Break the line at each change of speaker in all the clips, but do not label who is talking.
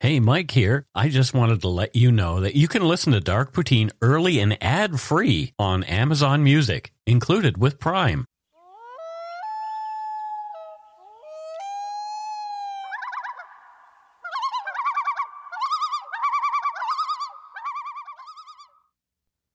Hey, Mike here. I just wanted to let you know that you can listen to Dark Poutine early and ad free on Amazon Music, included with Prime.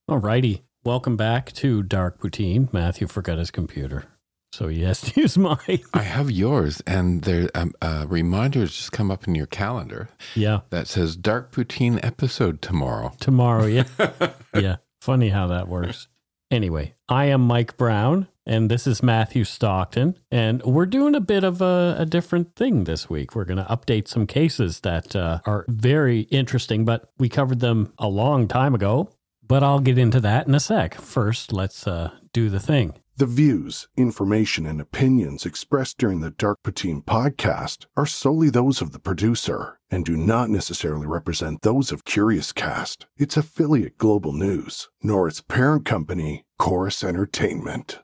Alrighty. Welcome back to Dark Poutine. Matthew forgot his computer, so he has to use mine.
I have yours, and there um, a reminder has just come up in your calendar
yeah,
that says Dark Poutine episode tomorrow.
tomorrow. Yeah. yeah. Funny how that works. Anyway, I am Mike Brown, and this is Matthew Stockton, and we're doing a bit of a, a different thing this week. We're going to update some cases that uh, are very interesting, but we covered them a long time ago. But I'll get into that in a sec. First, let's uh, do the thing.
The views, information, and opinions expressed during the Dark Poutine podcast are solely those of the producer and do not necessarily represent those of Curiouscast, its affiliate Global News, nor its parent company, Chorus Entertainment.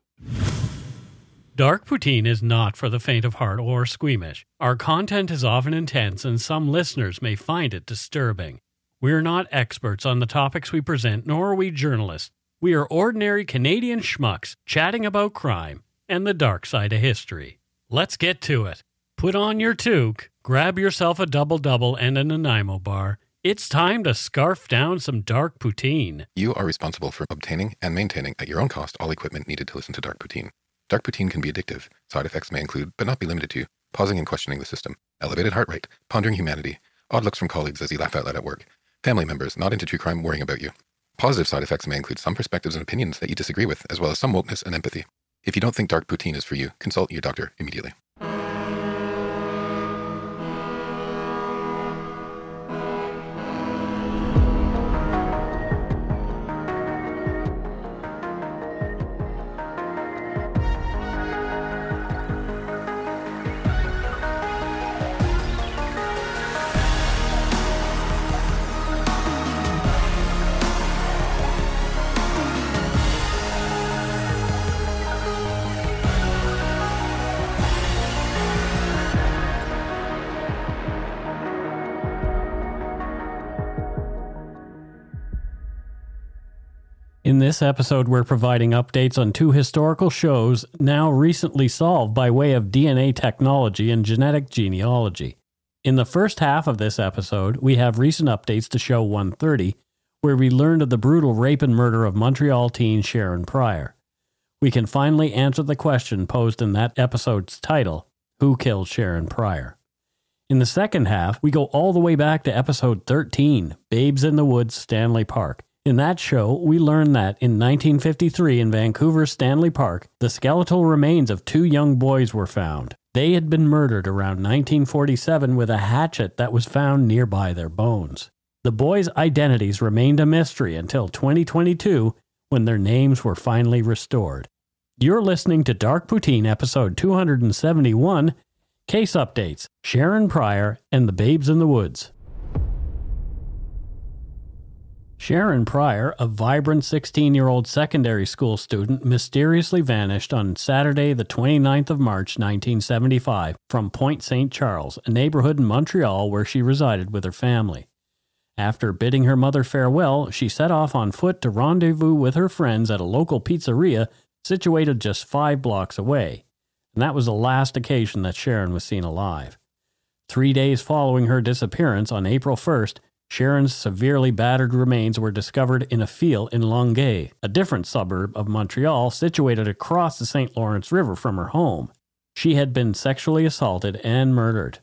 Dark Poutine is not for the faint of heart or squeamish. Our content is often intense, and some listeners may find it disturbing. We are not experts on the topics we present, nor are we journalists. We are ordinary Canadian schmucks chatting about crime and the dark side of history. Let's get to it. Put on your toque, grab yourself a double double and a Nanaimo bar. It's time to scarf down some dark poutine.
You are responsible for obtaining and maintaining at your own cost all equipment needed to listen to Dark Poutine. Dark Poutine can be addictive. Side effects may include, but not be limited to, pausing and questioning the system, elevated heart rate, pondering humanity, odd looks from colleagues as you laugh out loud at work, family members not into true crime worrying about you. Positive side effects may include some perspectives and opinions that you disagree with, as well as some wokeness and empathy. If you don't think dark poutine is for you, consult your doctor immediately.
This episode, we're providing updates on two historical shows now recently solved by way of DNA technology and genetic genealogy. In the first half of this episode, we have recent updates to show 130, where we learned of the brutal rape and murder of Montreal teen Sharron Prior. We can finally answer the question posed in that episode's title Who Killed Sharron Prior? In the second half, we go all the way back to episode 13 Babes in the Woods, Stanley Park. In that show, we learn that in 1953 in Vancouver's Stanley Park, the skeletal remains of two young boys were found. They had been murdered around 1947 with a hatchet that was found nearby their bones. The boys' identities remained a mystery until 2022 when their names were finally restored. You're listening to Dark Poutine episode 271 Case Updates Sharron Prior and the Babes in the Woods. Sharron Prior, a vibrant 16 year old secondary school student, mysteriously vanished on Saturday, the 29th of March, 1975, from Point St. Charles, a neighborhood in Montreal where she resided with her family. After bidding her mother farewell, she set off on foot to rendezvous with her friends at a local pizzeria situated just five blocks away. And that was the last occasion that Sharron was seen alive. Three days following her disappearance on April 1st, Sharron's severely battered remains were discovered in a field in Longueuil, a different suburb of Montreal situated across the St. Lawrence River from her home. She had been sexually assaulted and murdered.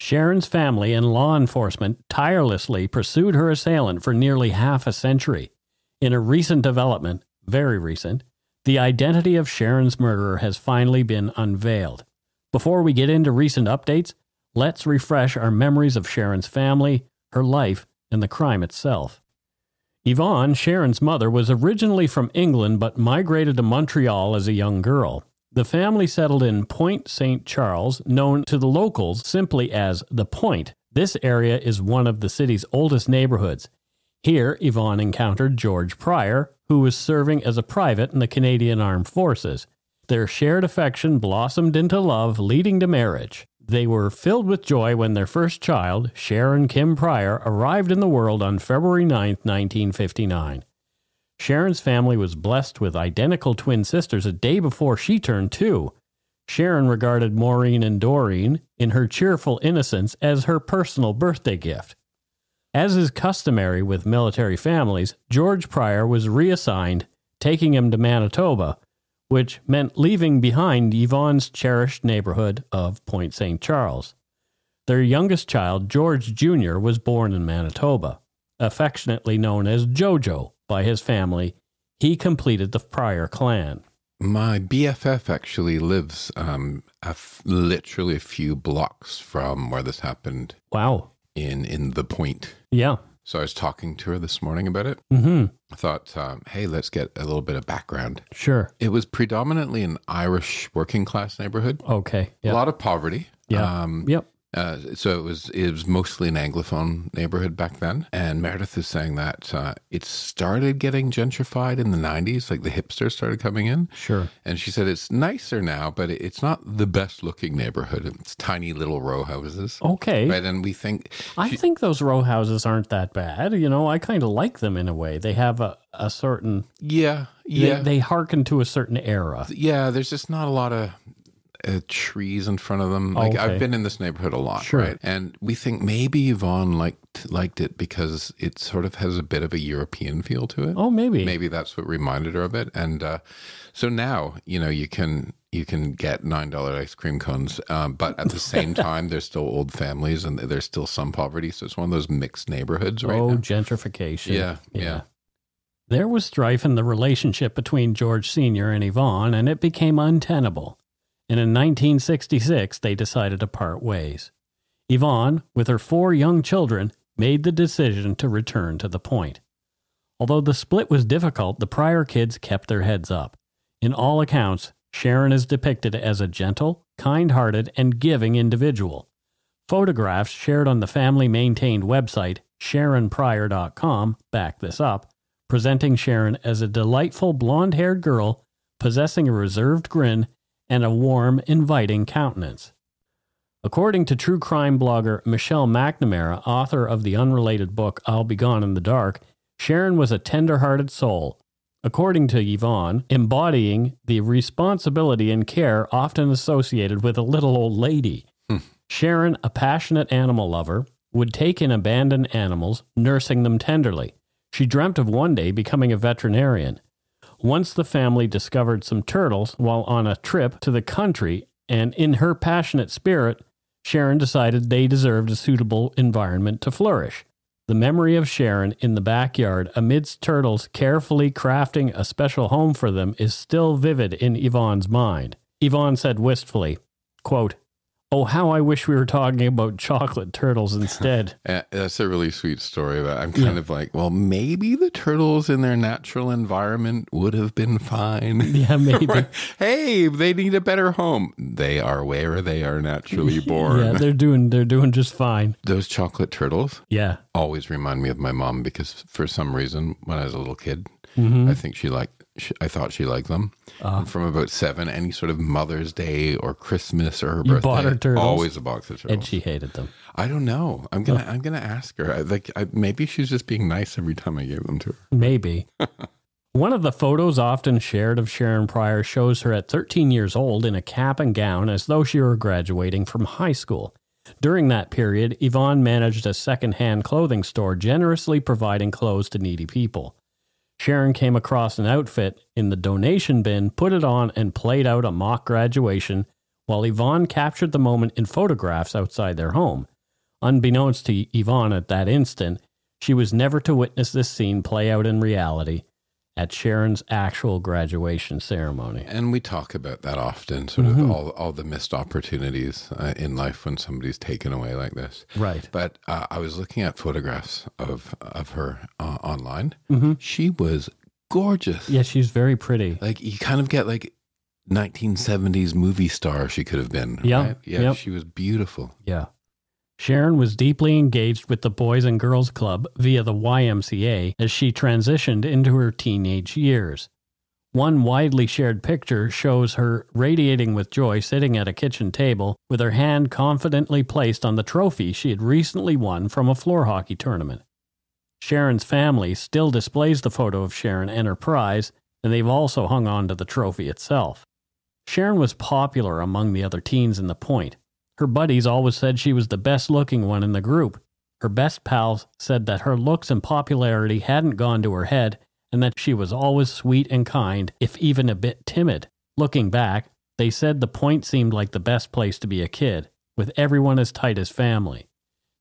Sharron's family and law enforcement tirelessly pursued her assailant for nearly half a century. In a recent development, very recent, the identity of Sharron's murderer has finally been unveiled. Before we get into recent updates, let's refresh our memories of Sharron's family, her life, and the crime itself. Yvonne, Sharron's mother, was originally from England but migrated to Montreal as a young girl. The family settled in Point St. Charles, known to the locals simply as the Point. This area is one of the city's oldest neighborhoods. Here, Yvonne encountered George Prior, who was serving as a private in the Canadian Armed Forces. Their shared affection blossomed into love, leading to marriage. They were filled with joy when their first child, Sharron Kim Prior, arrived in the world on February 9, 1959. Sharron's family was blessed with identical twin sisters a day before she turned two. Sharron regarded Maureen and Doreen, in her cheerful innocence, as her personal birthday gift. As is customary with military families, George Prior was reassigned, taking him to Manitoba, which meant leaving behind Yvonne's cherished neighborhood of Point St. Charles. Their youngest child, George Jr., was born in Manitoba. Affectionately known as Jojo by his family, he completed the Prior clan.
My BFF actually lives um, a f- literally a few blocks from where this happened
Wow.
in in the Point.
Yeah.
So I was talking to her this morning about it.
Mm-hmm.
I thought, um, hey, let's get a little bit of background.
Sure.
It was predominantly an Irish working class neighborhood.
Okay.
A lot of poverty.
Yeah.
Um,
Yep.
Uh, so it was it was mostly an anglophone neighborhood back then, and Meredith is saying that uh, it started getting gentrified in the '90s, like the hipsters started coming in,
Sure.
and she said it's nicer now, but it's not the best looking neighborhood. It's tiny little row houses,
Okay.
right? And we think
I think those row houses aren't that bad. You know, I kind of like them in a way. They have a, a certain,
yeah,
they-
yeah,
they, hearken to a certain era.
yeah. There's just not a lot of. Uh, trees in front of them. Like
Okay.
I've been in this neighborhood a lot,
Sure.
right? And we think maybe Yvonne liked liked it because it sort of has a bit of a European feel to it.
Oh, maybe.
maybe that's what reminded her of it and uh, so now you know you can you can get nine dollar ice cream cones um, but at the same time there's still old families and there's still some poverty so it's one of those mixed neighborhoods right
oh,
now.
gentrification.
Yeah, yeah.
There was strife in the relationship between George Sr. and Yvonne, and it became untenable. And in 1966, they decided to part ways. Yvonne, with her four young children, made the decision to return to the point. Although the split was difficult, the Prior kids kept their heads up. In all accounts, Sharron is depicted as a gentle, kind hearted, and giving individual. Photographs shared on the family maintained website, SharronPrior.com, back this up, presenting Sharron as a delightful blonde haired girl possessing a reserved grin and a warm, inviting countenance. According to true crime blogger Michelle McNamara, author of the unrelated book I'll Be Gone in the Dark, Sharron was a tender hearted soul. According to Yvonne, embodying the responsibility and care often associated with a little old lady. Hmm. Sharron, a passionate animal lover, would take in abandoned animals, nursing them tenderly. She dreamt of one day becoming a veterinarian. Once the family discovered some turtles while on a trip to the country, and in her passionate spirit, Sharron decided they deserved a suitable environment to flourish. The memory of Sharron in the backyard amidst turtles carefully crafting a special home for them is still vivid in Yvonne's mind. Yvonne said wistfully, quote, Oh, how I wish we were talking about chocolate turtles instead.
That's a really sweet story but i'm kind of like well maybe the turtles in their natural environment would have been fine
yeah, maybe.
Right. hey they need a better home they are where they are naturally born
Yeah, they're doing they're doing just fine.
those chocolate turtles
Yeah.
always remind me of my mom because for some reason when I was a little kid,
Mm-hmm.
I think she liked. She, I thought she liked them.
Uh-huh.
From about seven, any sort of Mother's Day or Christmas or her birthday,
bought her turtles?
always a box of turtles.
And she hated them.
I don't know. I'm gonna. I'm gonna ask her. I, like, I, maybe she's just being nice every time I gave them to her.
Maybe. One of the photos often shared of Sharron Prior shows her at 13 years old in a cap and gown as though she were graduating from high school. During that period, Yvonne managed a second-hand clothing store, generously providing clothes to needy people. Sharron came across an outfit in the donation bin, put it on, and played out a mock graduation, while Yvonne captured the moment in photographs outside their home. Unbeknownst to Yvonne at that instant, she was never to witness this scene play out in reality at Sharron's actual graduation ceremony.
And we talk about that often. Sort
Mm-hmm.
of all all the missed opportunities uh, in life when somebody's taken away like this.
Right.
But uh, I was looking at photographs of of her uh, online.
Mhm.
She was gorgeous.
Yeah, she's very pretty.
Like you kind of get like 1970s movie star she could have been.
Yeah,
right? Yeah.
yep.
She was beautiful.
Yeah. Sharron was deeply engaged with the Boys and Girls Club via the YMCA as she transitioned into her teenage years. One widely shared picture shows her radiating with joy sitting at a kitchen table with her hand confidently placed on the trophy she had recently won from a floor hockey tournament. Sharron's family still displays the photo of Sharron and her prize, and they've also hung on to the trophy itself. Sharron was popular among the other teens in the point. Her buddies always said she was the best looking one in the group. Her best pals said that her looks and popularity hadn't gone to her head and that she was always sweet and kind, if even a bit timid. Looking back, they said the point seemed like the best place to be a kid, with everyone as tight as family.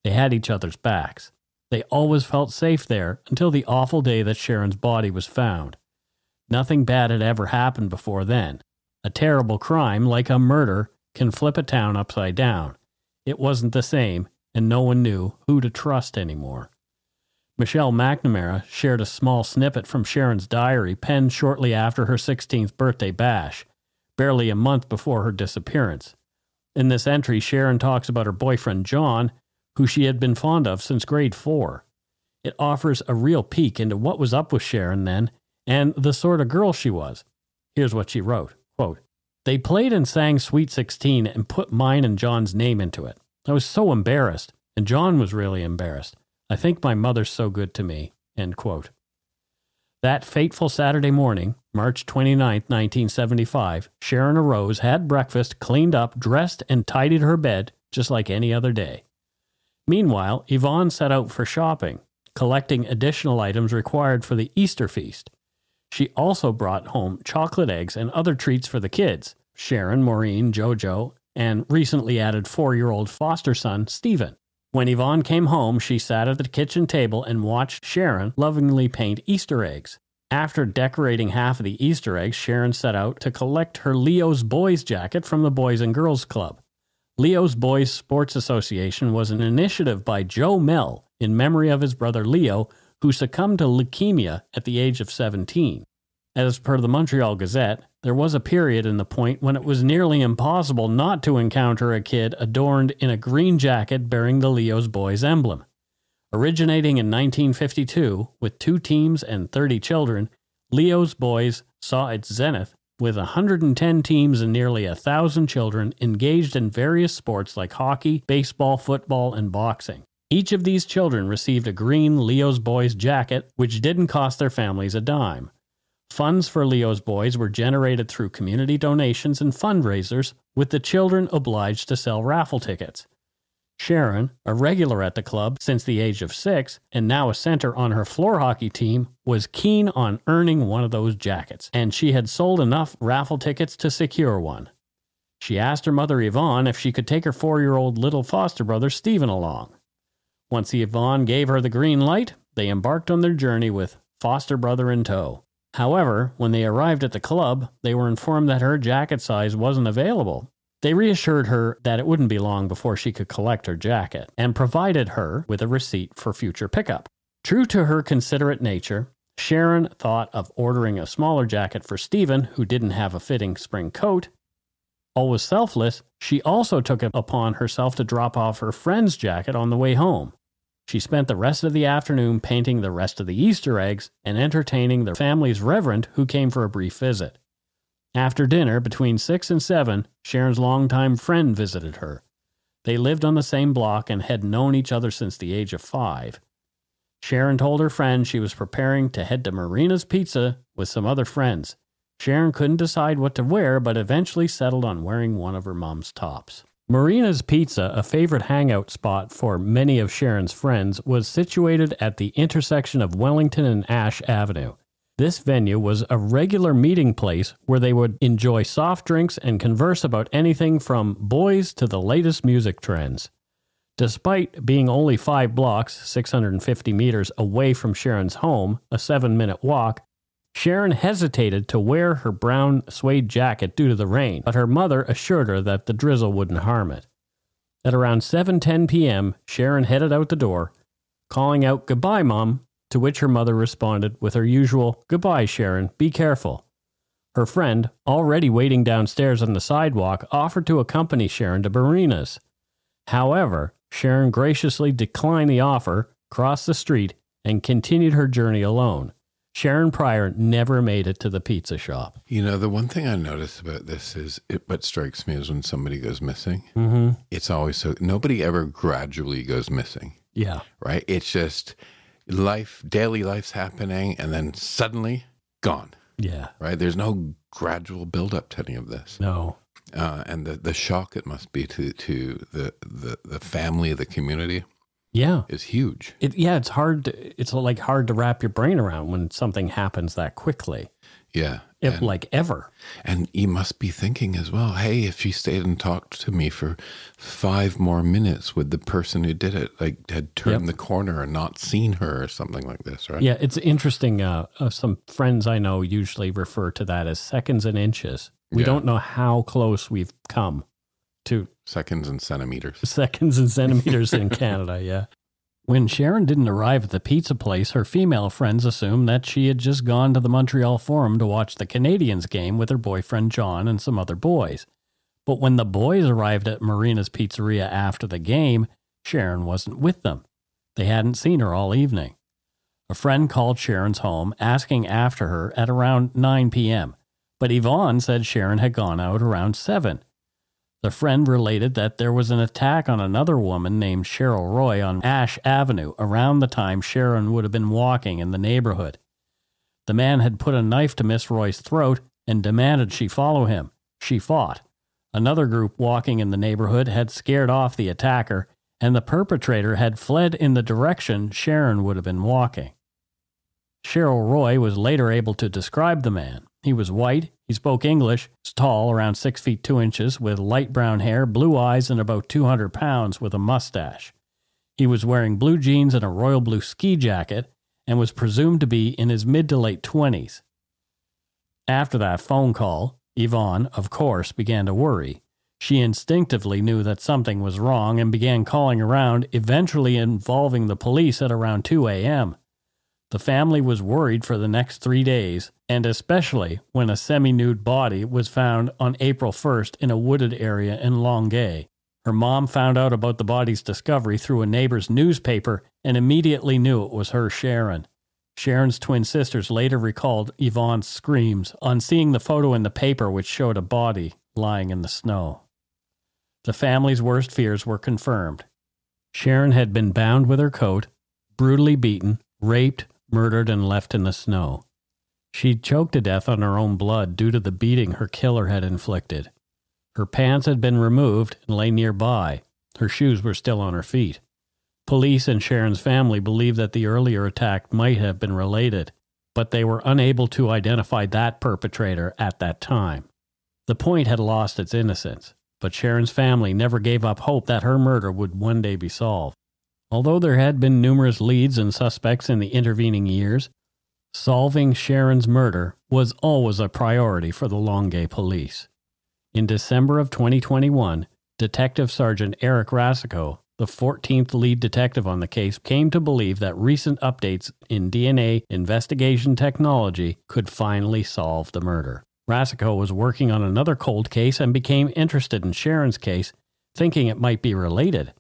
They had each other's backs. They always felt safe there until the awful day that Sharron's body was found. Nothing bad had ever happened before then. A terrible crime, like a murder, can flip a town upside down. It wasn't the same, and no one knew who to trust anymore. Michelle McNamara shared a small snippet from Sharron's diary penned shortly after her 16th birthday bash, barely a month before her disappearance. In this entry, Sharron talks about her boyfriend John, who she had been fond of since grade four. It offers a real peek into what was up with Sharron then and the sort of girl she was. Here's what she wrote quote, They played and sang Sweet 16 and put mine and John's name into it. I was so embarrassed, and John was really embarrassed. I think my mother's so good to me. End quote. That fateful Saturday morning, March 29, 1975, Sharron arose, had breakfast, cleaned up, dressed, and tidied her bed just like any other day. Meanwhile, Yvonne set out for shopping, collecting additional items required for the Easter feast. She also brought home chocolate eggs and other treats for the kids Sharron, Maureen, JoJo, and recently added four year old foster son, Stephen. When Yvonne came home, she sat at the kitchen table and watched Sharron lovingly paint Easter eggs. After decorating half of the Easter eggs, Sharron set out to collect her Leo's Boys jacket from the Boys and Girls Club. Leo's Boys Sports Association was an initiative by Joe Mell in memory of his brother Leo, who succumbed to leukemia at the age of 17. As per the Montreal Gazette, there was a period in the point when it was nearly impossible not to encounter a kid adorned in a green jacket bearing the Leo's Boys emblem. Originating in 1952 with two teams and 30 children, Leo's Boys saw its zenith with 110 teams and nearly a thousand children engaged in various sports like hockey, baseball, football, and boxing. Each of these children received a green Leo's Boys jacket, which didn't cost their families a dime. Funds for Leo's Boys were generated through community donations and fundraisers, with the children obliged to sell raffle tickets. Sharron, a regular at the club since the age of six and now a center on her floor hockey team, was keen on earning one of those jackets, and she had sold enough raffle tickets to secure one. She asked her mother Yvonne if she could take her four year old little foster brother Stephen along. Once Yvonne gave her the green light, they embarked on their journey with foster brother in tow. However, when they arrived at the club, they were informed that her jacket size wasn't available. They reassured her that it wouldn't be long before she could collect her jacket and provided her with a receipt for future pickup. True to her considerate nature, Sharron thought of ordering a smaller jacket for Stephen, who didn't have a fitting spring coat. Always selfless, she also took it upon herself to drop off her friend's jacket on the way home. She spent the rest of the afternoon painting the rest of the Easter eggs and entertaining the family's reverend who came for a brief visit. After dinner, between 6 and 7, Sharron's longtime friend visited her. They lived on the same block and had known each other since the age of five. Sharron told her friend she was preparing to head to Marina's Pizza with some other friends. Sharron couldn't decide what to wear, but eventually settled on wearing one of her mom's tops. Marina's Pizza, a favorite hangout spot for many of Sharron's friends, was situated at the intersection of Wellington and Ash Avenue. This venue was a regular meeting place where they would enjoy soft drinks and converse about anything from boys to the latest music trends. Despite being only five blocks, 650 meters away from Sharron's home, a seven minute walk, Sharron hesitated to wear her brown suede jacket due to the rain, but her mother assured her that the drizzle wouldn't harm it. At around 7:10 p.m., Sharron headed out the door, calling out "Goodbye, Mom," to which her mother responded with her usual "Goodbye, Sharron. Be careful." Her friend, already waiting downstairs on the sidewalk, offered to accompany Sharron to Marina's. However, Sharon graciously declined the offer, crossed the street, and continued her journey alone. Sharron Prior never made it to the pizza shop.
You know, the one thing I notice about this is it, what strikes me is when somebody goes missing,
Mm-hmm.
it's always so, nobody ever gradually goes missing,
Yeah.
right? It's just life, daily life's happening, and then suddenly gone,
Yeah.
right? There's no gradual buildup to any of this.
No.
Uh, and the, the shock it must be to, to the, the, the family, the community
Yeah.
is huge.
It, yeah, it's hard. To, it's like hard to wrap your brain around when something happens that quickly,
Yeah.
if
and,
like ever.
and you must be thinking as well, hey, if she stayed and talked to me for five more minutes, would the person who did it like had turned
Yep.
the corner and not seen her or something like this, right?
Yeah, it's interesting. Uh, uh, some friends I know usually refer to that as seconds and inches. We
Yeah.
don't know how close we've come to
Seconds and centimeters.
seconds and centimeters in Canada. Yeah. When Sharron didn't arrive at the pizza place, her female friends assumed that she had just gone to the Montreal Forum to watch the Canadiens game with her boyfriend John and some other boys. But when the boys arrived at Marina's Pizzeria after the game, Sharron wasn't with them. They hadn't seen her all evening. A friend called Sharron's home asking after her at around 9 p.m., but Yvonne said Sharron had gone out around 7. The friend related that there was an attack on another woman named Cheryl Roy on Ash Avenue around the time Sharron would have been walking in the neighborhood. The man had put a knife to Miss Roy's throat and demanded she follow him. She fought. Another group walking in the neighborhood had scared off the attacker, and the perpetrator had fled in the direction Sharron would have been walking. Cheryl Roy was later able to describe the man. He was white, he spoke English, was tall, around six feet two inches, with light brown hair, blue eyes, and about 200 pounds with a mustache. He was wearing blue jeans and a royal blue ski jacket and was presumed to be in his mid to late 20s. After that phone call, Yvonne, of course, began to worry. She instinctively knew that something was wrong and began calling around, eventually involving the police at around 2 a.m. The family was worried for the next three days, and especially when a semi nude body was found on April 1st in a wooded area in Longueuil. Her mom found out about the body's discovery through a neighbor's newspaper and immediately knew it was her Sharron. Sharron's twin sisters later recalled Yvonne's screams on seeing the photo in the paper which showed a body lying in the snow. The family's worst fears were confirmed. Sharron had been bound with her coat, brutally beaten, raped, murdered, and left in the snow. She'd choked to death on her own blood due to the beating her killer had inflicted. Her pants had been removed and lay nearby. Her shoes were still on her feet. Police and Sharron's family believed that the earlier attack might have been related, but they were unable to identify that perpetrator at that time. The point had lost its innocence, but Sharron's family never gave up hope that her murder would one day be solved. Although there had been numerous leads and suspects in the intervening years, solving Sharron's murder was always a priority for the Longueuil police. In December of 2021, Detective Sergeant Eric Racicot, the 14th lead detective on the case, came to believe that recent updates in DNA investigation technology could finally solve the murder. Racicot was working on another cold case and became interested in Sharron's case, thinking it might be related.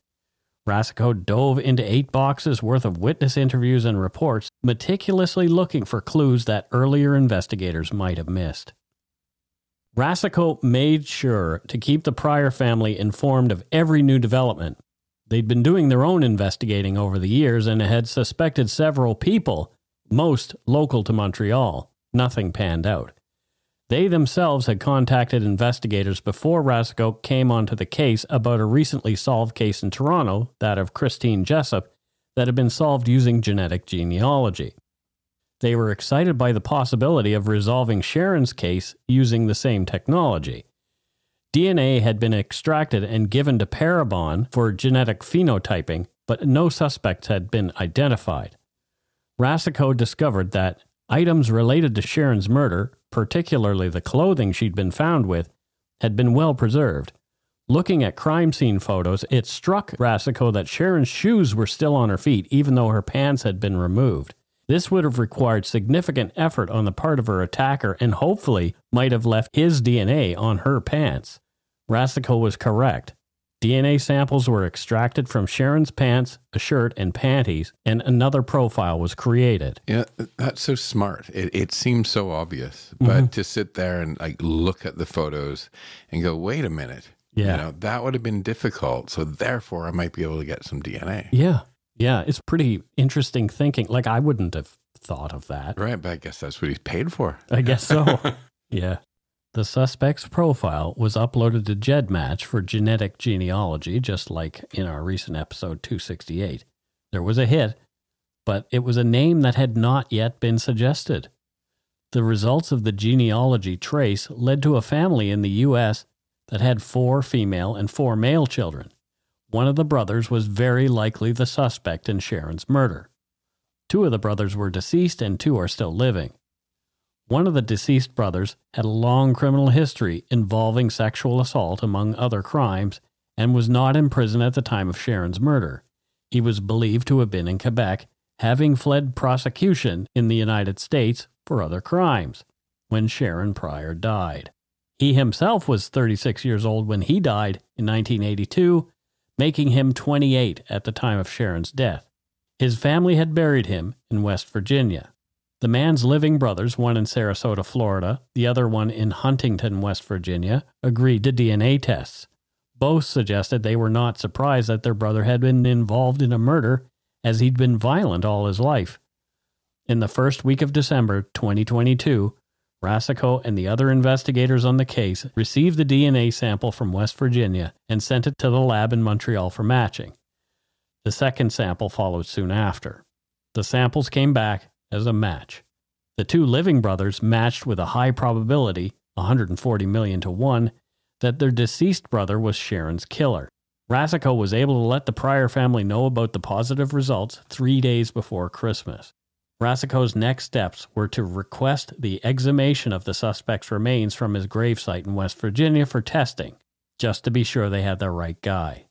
Racicot dove into eight boxes worth of witness interviews and reports, meticulously looking for clues that earlier investigators might have missed. Racicot made sure to keep the Prior family informed of every new development. They'd been doing their own investigating over the years and had suspected several people, most local to Montreal. Nothing panned out. They themselves had contacted investigators before Racicot came onto the case about a recently solved case in Toronto, that of Christine Jessop, that had been solved using genetic genealogy. They were excited by the possibility of resolving Sharron's case using the same technology. DNA had been extracted and given to Parabon for genetic phenotyping, but no suspects had been identified. Racicot discovered that items related to Sharron's murder, particularly the clothing she'd been found with, had been well preserved. Looking at crime scene photos, it struck Racicot that Sharron's shoes were still on her feet, even though her pants had been removed. This would have required significant effort on the part of her attacker and hopefully might have left his DNA on her pants. Racicot was correct. DNA samples were extracted from Sharron's pants, a shirt, and panties, and another profile was created.
Yeah, that's so smart. It, it seems so obvious, but
Mm-hmm.
to sit there and like look at the photos and go, wait a minute,
Yeah.
you know, that would have been difficult. So therefore, I might be able to get some DNA.
Yeah. Yeah. It's pretty interesting thinking. Like, I wouldn't have thought of that.
Right, but I guess that's what he's paid for.
I guess so. yeah. The suspect's profile was uploaded to GEDmatch for genetic genealogy, just like in our recent episode 268. There was a hit, but it was a name that had not yet been suggested. The results of the genealogy trace led to a family in the U.S. that had four female and four male children. One of the brothers was very likely the suspect in Sharron's murder. Two of the brothers were deceased and two are still living. One of the deceased brothers had a long criminal history involving sexual assault, among other crimes, and was not in prison at the time of Sharron's murder. He was believed to have been in Quebec, having fled prosecution in the United States for other crimes when Sharron Prior died. He himself was 36 years old when he died in 1982, making him 28 at the time of Sharron's death. His family had buried him in West Virginia. The man's living brothers, one in Sarasota, Florida, the other one in Huntington, West Virginia, agreed to DNA tests. Both suggested they were not surprised that their brother had been involved in a murder, as he'd been violent all his life. In the first week of December 2022, Racicot and the other investigators on the case received the DNA sample from West Virginia and sent it to the lab in Montreal for matching. The second sample followed soon after. The samples came back as a match. The two living brothers matched with a high probability, 140 million to 1, that their deceased brother was Sharron's killer. Racicot was able to let the Prior family know about the positive results three days before Christmas. Racicot's next steps were to request the exhumation of the suspect's remains from his gravesite in West Virginia for testing, just to be sure they had the right guy.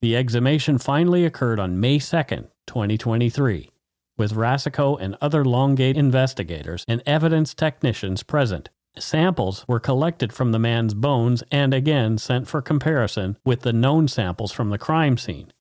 The exhumation finally occurred on May 2nd, 2023, with Racicot and other Longueuil investigators and evidence technicians present. Samples were collected from the man's bones and again sent for comparison with the known samples from the crime scene.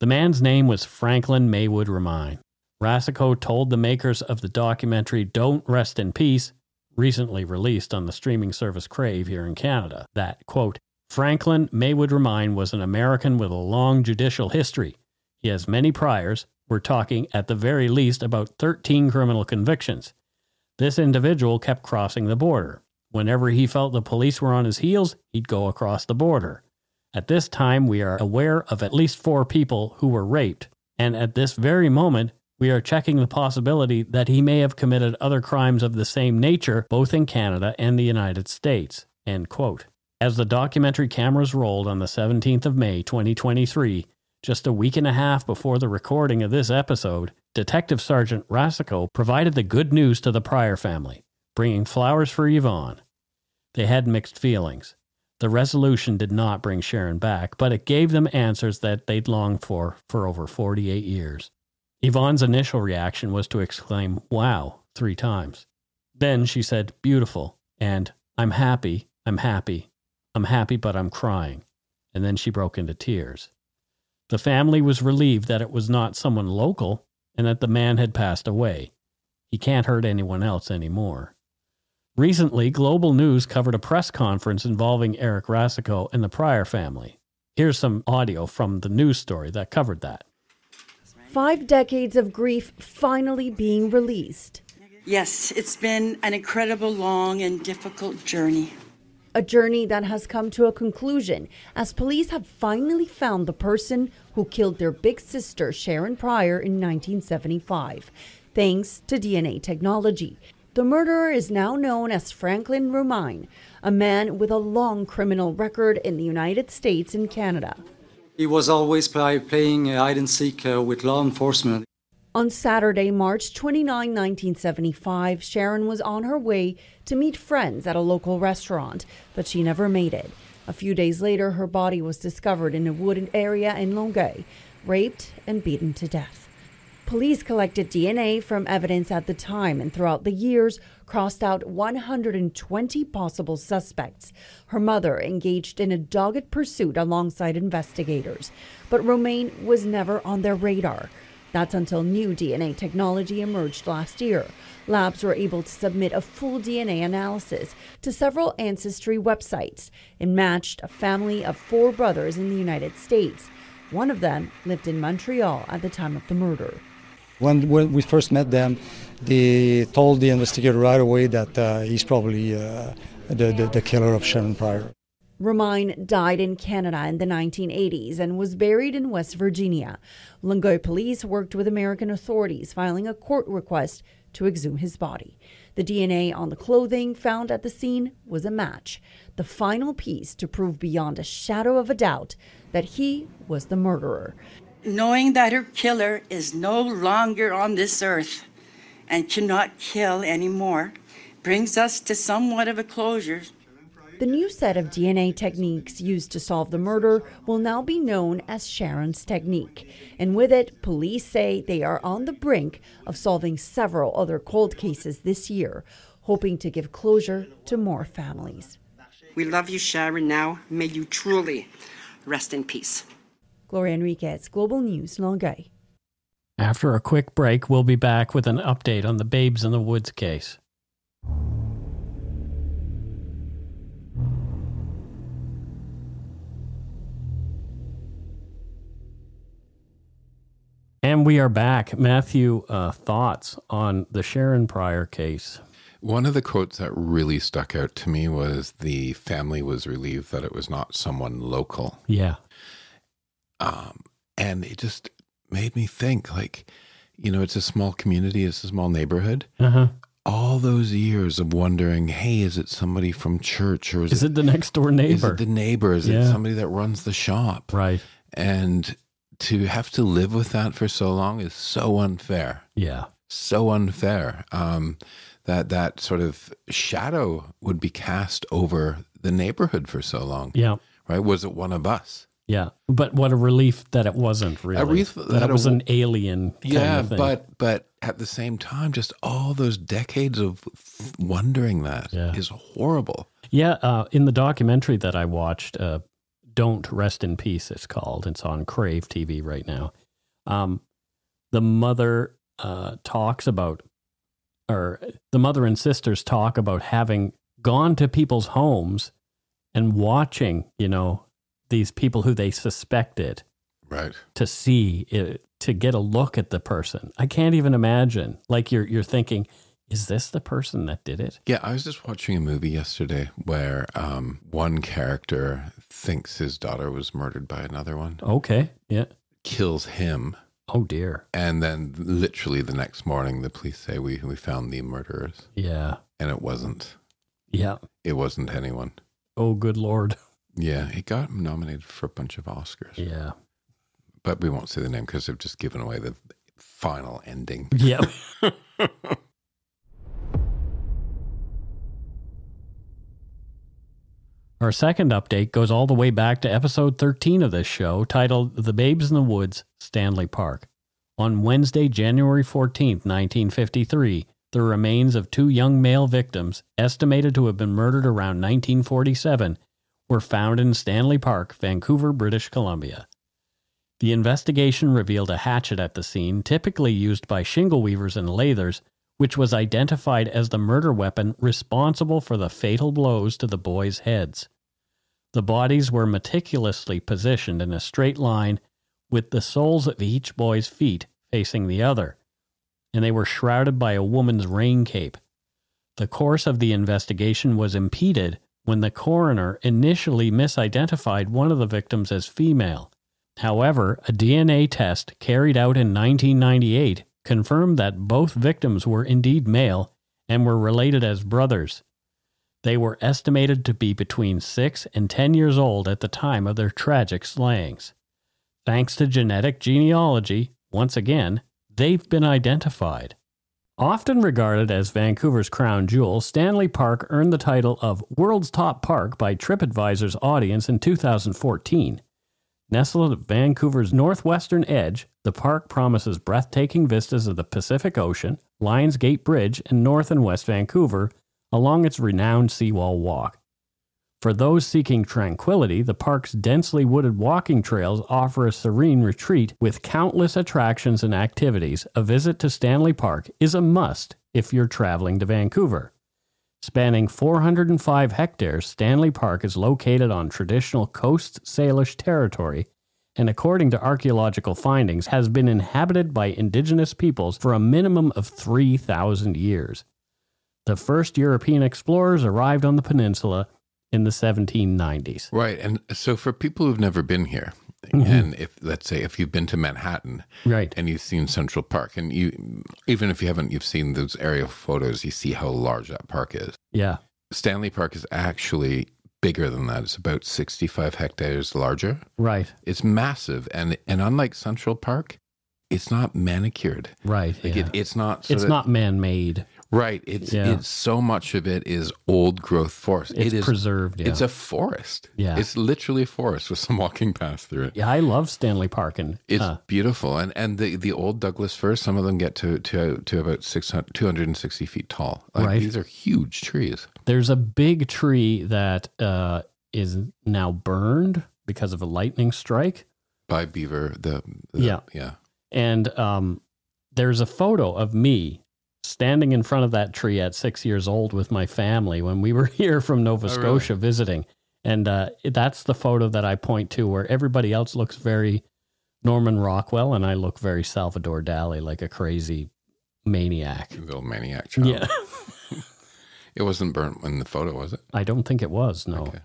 The man's name was Franklin Maywood Romine. Racicot told the makers of the documentary Don't Rest in Peace, recently released on the streaming service Crave here in Canada, that, quote, Franklin Maywood Romine was an American with a long judicial history. He has many priors. We're talking at the very least about 13 criminal convictions. This individual kept crossing the border. Whenever he felt the police were on his heels, he'd go across the border. At this time, we are aware of at least four people who were raped, and at this very moment, we are checking the possibility that he may have committed other crimes of the same nature both in Canada and the United States. As the documentary cameras rolled on the 17th of May 2023, just a week and a half before the recording of this episode, Detective Sergeant Racicot provided the good news to the Prior family, bringing flowers for Yvonne. They had mixed feelings. The resolution did not bring Sharron back, but it gave them answers that they'd longed for for over 48 years. Yvonne's initial reaction was to exclaim, Wow, three times. Then she said, Beautiful, and I'm happy, I'm happy, I'm happy, but I'm crying. And then she broke into tears. The family was relieved that it was not someone local and that the man had passed away. He can't hurt anyone else anymore. Recently, Global News covered a press conference involving Eric Racicot and the Prior family. Here's some audio from the news story that covered that.
Five decades of grief finally being released.
Yes, it's been an incredible, long, and difficult journey.
A journey that has come to a conclusion as police have finally found the person who killed their big sister, Sharron Prior, in 1975, thanks to DNA technology. The murderer is now known as Franklin Romine, a man with a long criminal record in the United States and Canada.
He was always play, playing hide and seek uh, with law enforcement.
On Saturday, March 29, 1975, Sharron was on her way to meet friends at a local restaurant, but she never made it. A few days later, her body was discovered in a wooded area in Longueuil, raped and beaten to death. Police collected DNA from evidence at the time and throughout the years crossed out 120 possible suspects. Her mother engaged in a dogged pursuit alongside investigators, but Romine was never on their radar. That's until new DNA technology emerged last year. Labs were able to submit a full DNA analysis to several ancestry websites and matched a family of four brothers in the United States. One of them lived in Montreal at the time of the murder.
When, when we first met them, they told the investigator right away that uh, he's probably uh, the, the, the killer of Sharron Prior.
Romine died in Canada in the 1980s and was buried in West Virginia. Longueuil police worked with American authorities, filing a court request to exhume his body. The DNA on the clothing found at the scene was a match, the final piece to prove beyond a shadow of a doubt that he was the murderer.
Knowing that her killer is no longer on this earth and cannot kill anymore brings us to somewhat of a closure.
The new set of DNA techniques used to solve the murder will now be known as Sharron's technique. And with it, police say they are on the brink of solving several other cold cases this year, hoping to give closure to more families.
We love you, Sharron, now. May you truly rest in peace.
Gloria Henriquez, Global News, Longueuil.
After a quick break, we'll be back with an update on the Babes in the Woods case. And we are back. Matthew, uh, thoughts on the Sharron Prior case?
One of the quotes that really stuck out to me was the family was relieved that it was not someone local.
Yeah.
Um, and it just made me think like, you know, it's a small community, it's a small neighborhood.
Uh-huh.
All those years of wondering, hey, is it somebody from church or is,
Is it the next door neighbor?
Is it the neighbor? Is
Yeah.
it somebody that runs the shop?
right.
And to have to live with that for so long is so unfair.
Yeah.
So unfair. Um, that that sort of shadow would be cast over the neighborhood for so long.
Yeah.
Right? Was it one of us?
Yeah. But what a relief that it wasn't really.
A relief
that,
that
it was
it
an alien kind
yeah,
of thing.
but but at the same time, just all those decades of wondering that is
Yeah.
horrible.
Yeah, uh, in the documentary that I watched, uh, "Don't Rest in Peace," it's called. It's on Crave TV right now. Um, the mother uh, talks about, or the mother and sisters talk about having gone to people's homes and watching, you know, these people who they suspected
Right.
to see it, to get a look at the person. I can't even imagine. Like you're you're thinking, is this the person that did it?
Yeah, I was just watching a movie yesterday where um, one character thinks his daughter was murdered by another one,
Okay. Yeah.
kills him,
Oh dear.
and then literally the next morning, the police say we we found the murderers,
Yeah.
and it wasn't.
Yeah.
It wasn't anyone.
Oh, good lord.
Yeah, he got nominated for a bunch of Oscars,
Yeah.
but we won't say the name because they've just given away the final ending.
Yeah. Our second update goes all the way back to episode 13 of this show, titled The Babes in the Woods, Stanley Park. On Wednesday, January 14th, 1953, the remains of two young male victims, estimated to have been murdered around 1947, were found in Stanley Park, Vancouver, British Columbia. The investigation revealed a hatchet at the scene, typically used by shingle weavers and lathers, which was identified as the murder weapon responsible for the fatal blows to the boys' heads. The bodies were meticulously positioned in a straight line with the soles of each boy's feet facing the other, and they were shrouded by a woman's rain cape. The course of the investigation was impeded when the coroner initially misidentified one of the victims as female. However, a DNA test carried out in 1998 confirmed that both victims were indeed male and were related as brothers. They were estimated to be between 6 and 10 years old at the time of their tragic slayings. Thanks to genetic genealogy, once again, they've been identified. Often regarded as Vancouver's crown jewel, Stanley Park earned the title of World's Top Park by TripAdvisor's audience in 2014. Nestled at Vancouver's northwestern edge, the park promises breathtaking vistas of the Pacific Ocean, Lions Gate Bridge, and North and West Vancouver along its renowned seawall walk. For those seeking tranquility, the park's densely wooded walking trails offer a serene retreat with countless attractions and activities. A visit to Stanley Park is a must if you're traveling to Vancouver. Spanning 405 hectares, Stanley Park is located on traditional Coast Salish territory and, according to archaeological findings, has been inhabited by indigenous peoples for a minimum of 3,000 years. The first European explorers arrived on the peninsula in the 1790s.
Right. And so for people who've never been here,
Mm-hmm.
and if let's say if you've been to Manhattan,
Right.
and you've seen Central Park, and you even if you haven't, you've seen those aerial photos, you see how large that park is.
Yeah.
Stanley Park is actually bigger than that. It's about 65 hectares larger.
Right.
It's massive, and and unlike Central Park, it's not manicured.
Right.
Like
yeah.
it, it's not.
it's
sorta-
not man made.
Right. It's
Yeah.
it's so much of it is old growth forest.
It's
it is
preserved. Yeah.
It's a forest.
Yeah.
It's literally a forest with some walking paths through it.
yeah, I love Stanley Park and
It's
uh,
beautiful, and and the, the old Douglas firs, some of them get to to to about 600, 260 feet tall. Like,
Right.
These are huge trees.
there's a big tree that uh, is now burned because of a lightning strike.
By beaver, the, the
Yeah.
yeah.
And um, there's a photo of me standing in front of that tree at six years old with my family when we were here from Nova
Oh, really?
Scotia visiting. And uh, that's the photo that I point to where everybody else looks very Norman Rockwell and I look very Salvador Dali, like a crazy maniac.
Little maniac child.
Yeah.
It wasn't burnt in the photo, was it?
I don't think it was, no.
Okay.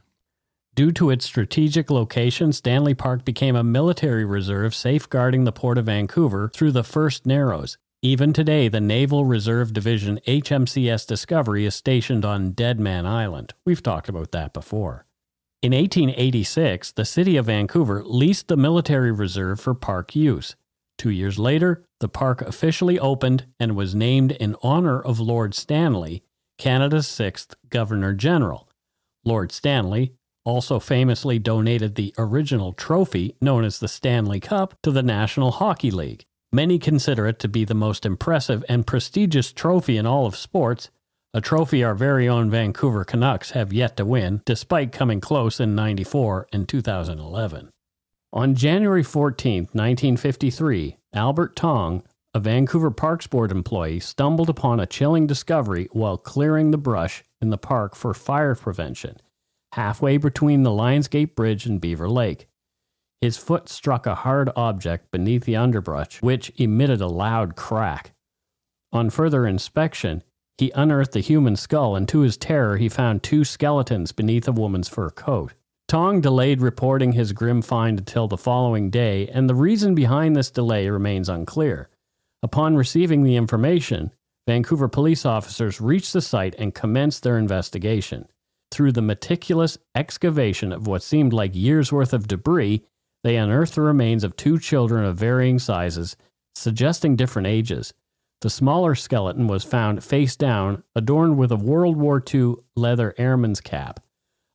Due to its strategic location, Stanley Park became a military reserve safeguarding the port of Vancouver through the first Narrows. Even today, the Naval Reserve Division HMCS Discovery is stationed on Dead Man Island. We've talked about that before. In 1886, the city of Vancouver leased the military reserve for park use. Two years later, the park officially opened and was named in honor of Lord Stanley, Canada's sixth Governor General. Lord Stanley also famously donated the original trophy, known as the Stanley Cup, to the National Hockey League. Many consider it to be the most impressive and prestigious trophy in all of sports, a trophy our very own Vancouver Canucks have yet to win, despite coming close in 94 and 2011. On January 14, 1953, Albert Tong, a Vancouver Parks Board employee, stumbled upon a chilling discovery while clearing the brush in the park for fire prevention, halfway between the Lionsgate Bridge and Beaver Lake. His foot struck a hard object beneath the underbrush, which emitted a loud crack. On further inspection, he unearthed a human skull, and to his terror, he found two skeletons beneath a woman's fur coat. Tong delayed reporting his grim find until the following day, and the reason behind this delay remains unclear. Upon receiving the information, Vancouver police officers reached the site and commenced their investigation. Through the meticulous excavation of what seemed like years' worth of debris, they unearthed the remains of two children of varying sizes, suggesting different ages. The smaller skeleton was found face down, adorned with a World War II leather airman's cap.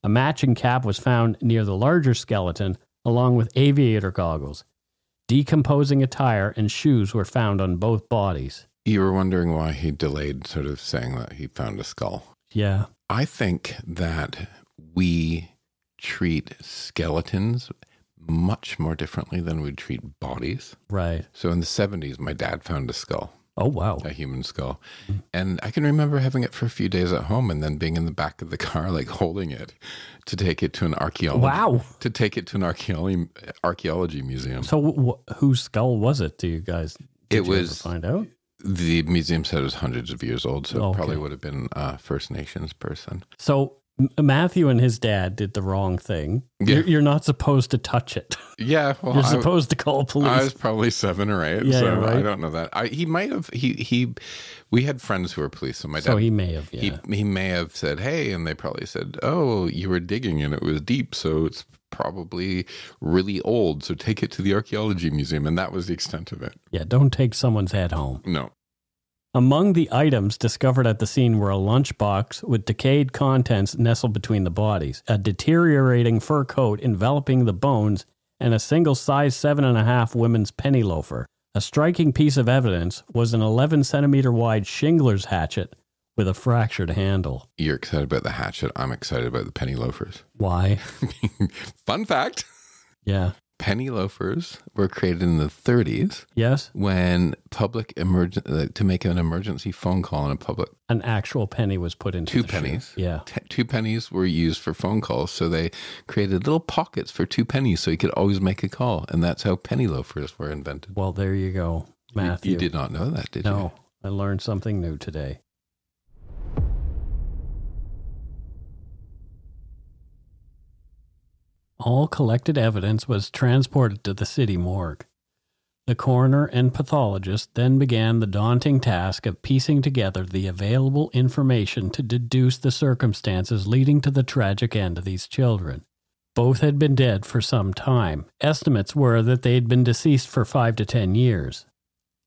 A matching cap was found near the larger skeleton, along with aviator goggles. Decomposing attire and shoes were found on both bodies.
You were wondering why he delayed sort of saying that he found a skull.
Yeah.
I think that we treat skeletons much more differently than we treat bodies.
Right.
So in the 70s, my dad found a skull,
Oh, wow.
a human skull. Mm. And I can remember having it for a few days at home and then being in the back of the car, like holding it to take it to an archaeology.
Wow.
To take it to an archaeology, archaeology museum.
So, wh- whose skull was it? Do you guys did
It
you ever
was-
find out?
The museum said it was hundreds of years old, so
Oh,
it probably would have been a First Nations person.
So Matthew and his dad did the wrong thing.
Yeah.
You're, you're not supposed to touch it.
Yeah, well,
You're
I-
supposed to call police.
I was probably seven or eight,
Yeah,
so
right.
I don't know that. I, he might have. He he. We had friends who were police, so my dad.
so he may have. Yeah.
he he may have said, "Hey," and they probably said, "Oh, you were digging and it was deep, so it's probably really old. So take it to the archaeology museum." And that was the extent of it.
yeah. Don't take someone's head home.
No,
Among the items discovered at the scene were a lunchbox with decayed contents nestled between the bodies, a deteriorating fur coat enveloping the bones, and a single size 7.5 women's penny loafer. A striking piece of evidence was an 11 centimeter wide shingler's hatchet with a fractured handle.
You're excited about the hatchet. I'm excited about the penny loafers.
Why?
Fun fact
Yeah.
Penny loafers were created in the 30s
Yes?
when public emergent uh, to make an emergency phone call in a public
An actual penny was put into
two
the shoe.
pennies
Yeah.
T- two pennies were used for phone calls so they created little pockets for two pennies so you could always make a call and that's how penny loafers were invented
Well, there you go, Matthew.
you, did not know that did you
No, I learned something new today. All collected evidence was transported to the city morgue. The coroner and pathologist then began the daunting task of piecing together the available information to deduce the circumstances leading to the tragic end of these children. Both had been dead for some time. Estimates were that they had been deceased for five to ten years.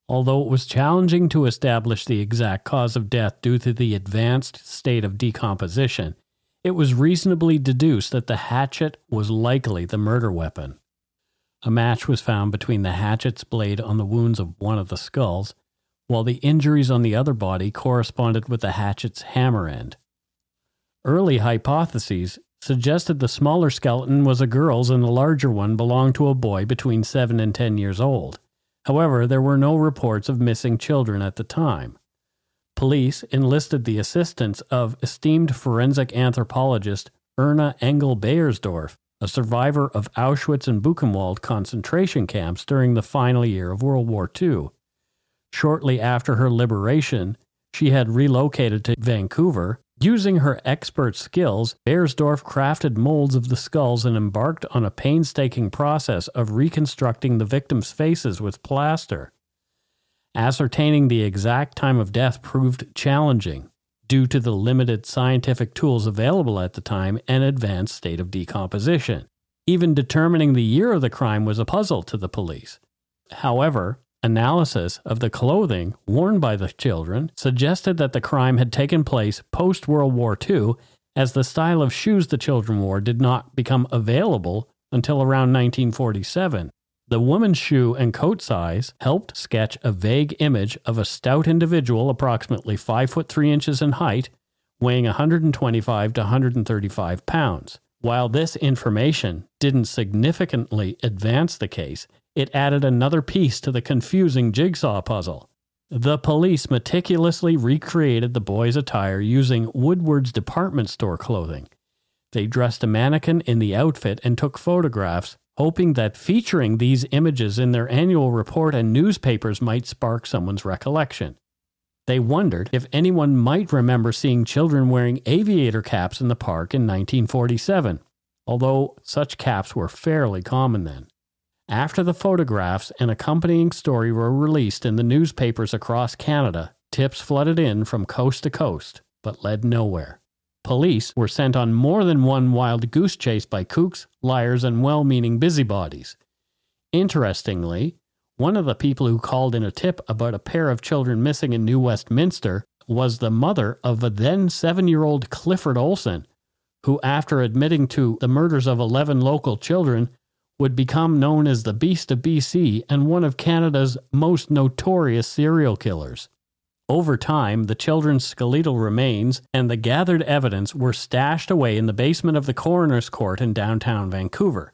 Although it was challenging to establish the exact cause of death due to the advanced state of decomposition, it was reasonably deduced that the hatchet was likely the murder weapon. A match was found between the hatchet's blade on the wounds of one of the skulls, while the injuries on the other body corresponded with the hatchet's hammer end. Early hypotheses suggested the smaller skeleton was a girl's and the larger one belonged to a boy between 7 and 10 years old. However, there were no reports of missing children at the time. Police enlisted the assistance of esteemed forensic anthropologist Erna Engel Beyersdorf, a survivor of Auschwitz and Buchenwald concentration camps during the final year of World War II. Shortly after her liberation, she had relocated to Vancouver. Using her expert skills, Beyersdorf crafted molds of the skulls and embarked on a painstaking process of reconstructing the victims' faces with plaster. Ascertaining the exact time of death proved challenging due to the limited scientific tools available at the time and advanced state of decomposition. Even determining the year of the crime was a puzzle to the police. However, analysis of the clothing worn by the children suggested that the crime had taken place post World War II, as the style of shoes the children wore did not become available until around 1947. The woman's shoe and coat size helped sketch a vague image of a stout individual approximately 5 foot 3 inches in height, weighing 125 to 135 pounds. While this information didn't significantly advance the case, it added another piece to the confusing jigsaw puzzle. The police meticulously recreated the boy's attire using Woodward's department store clothing. They dressed a mannequin in the outfit and took photographs, hoping that featuring these images in their annual report and newspapers might spark someone's recollection. They wondered if anyone might remember seeing children wearing aviator caps in the park in 1947, although such caps were fairly common then. After the photographs, and accompanying story were released in the newspapers across Canada. Tips flooded in from coast to coast, but led nowhere. Police were sent on more than one wild goose chase by kooks, liars, and well meaning busybodies. Interestingly, one of the people who called in a tip about a pair of children missing in New Westminster was the mother of a then seven year old Clifford Olson, who, after admitting to the murders of 11 local children, would become known as the Beast of BC and one of Canada's most notorious serial killers. Over time, the children's skeletal remains and the gathered evidence were stashed away in the basement of the coroner's court in downtown Vancouver.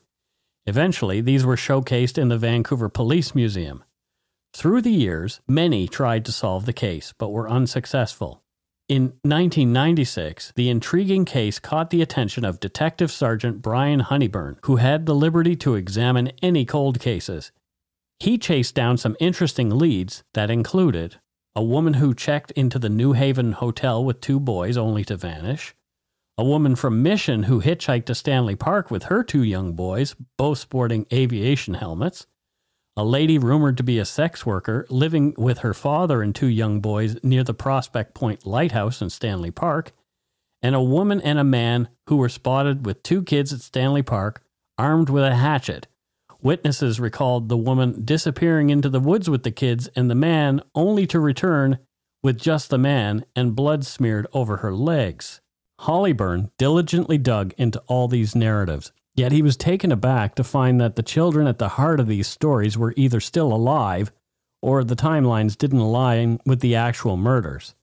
Eventually, these were showcased in the Vancouver Police Museum. Through the years, many tried to solve the case, but were unsuccessful. In 1996, the intriguing case caught the attention of Detective Sergeant Brian Honeybourn, who had the liberty to examine any cold cases. He chased down some interesting leads that included a woman who checked into the New Haven Hotel with two boys only to vanish, a woman from Mission who hitchhiked to Stanley Park with her two young boys, both sporting aviation helmets, a lady rumored to be a sex worker living with her father and two young boys near the Prospect Point Lighthouse in Stanley Park, and a woman and a man who were spotted with two kids at Stanley Park armed with a hatchet. Witnesses recalled the woman disappearing into the woods with the kids and the man only to return with just the man and blood smeared over her legs. Honeybourn diligently dug into all these narratives, Yet he was taken aback to find that the children at the heart of these stories were either still alive or the timelines didn't align with the actual murders.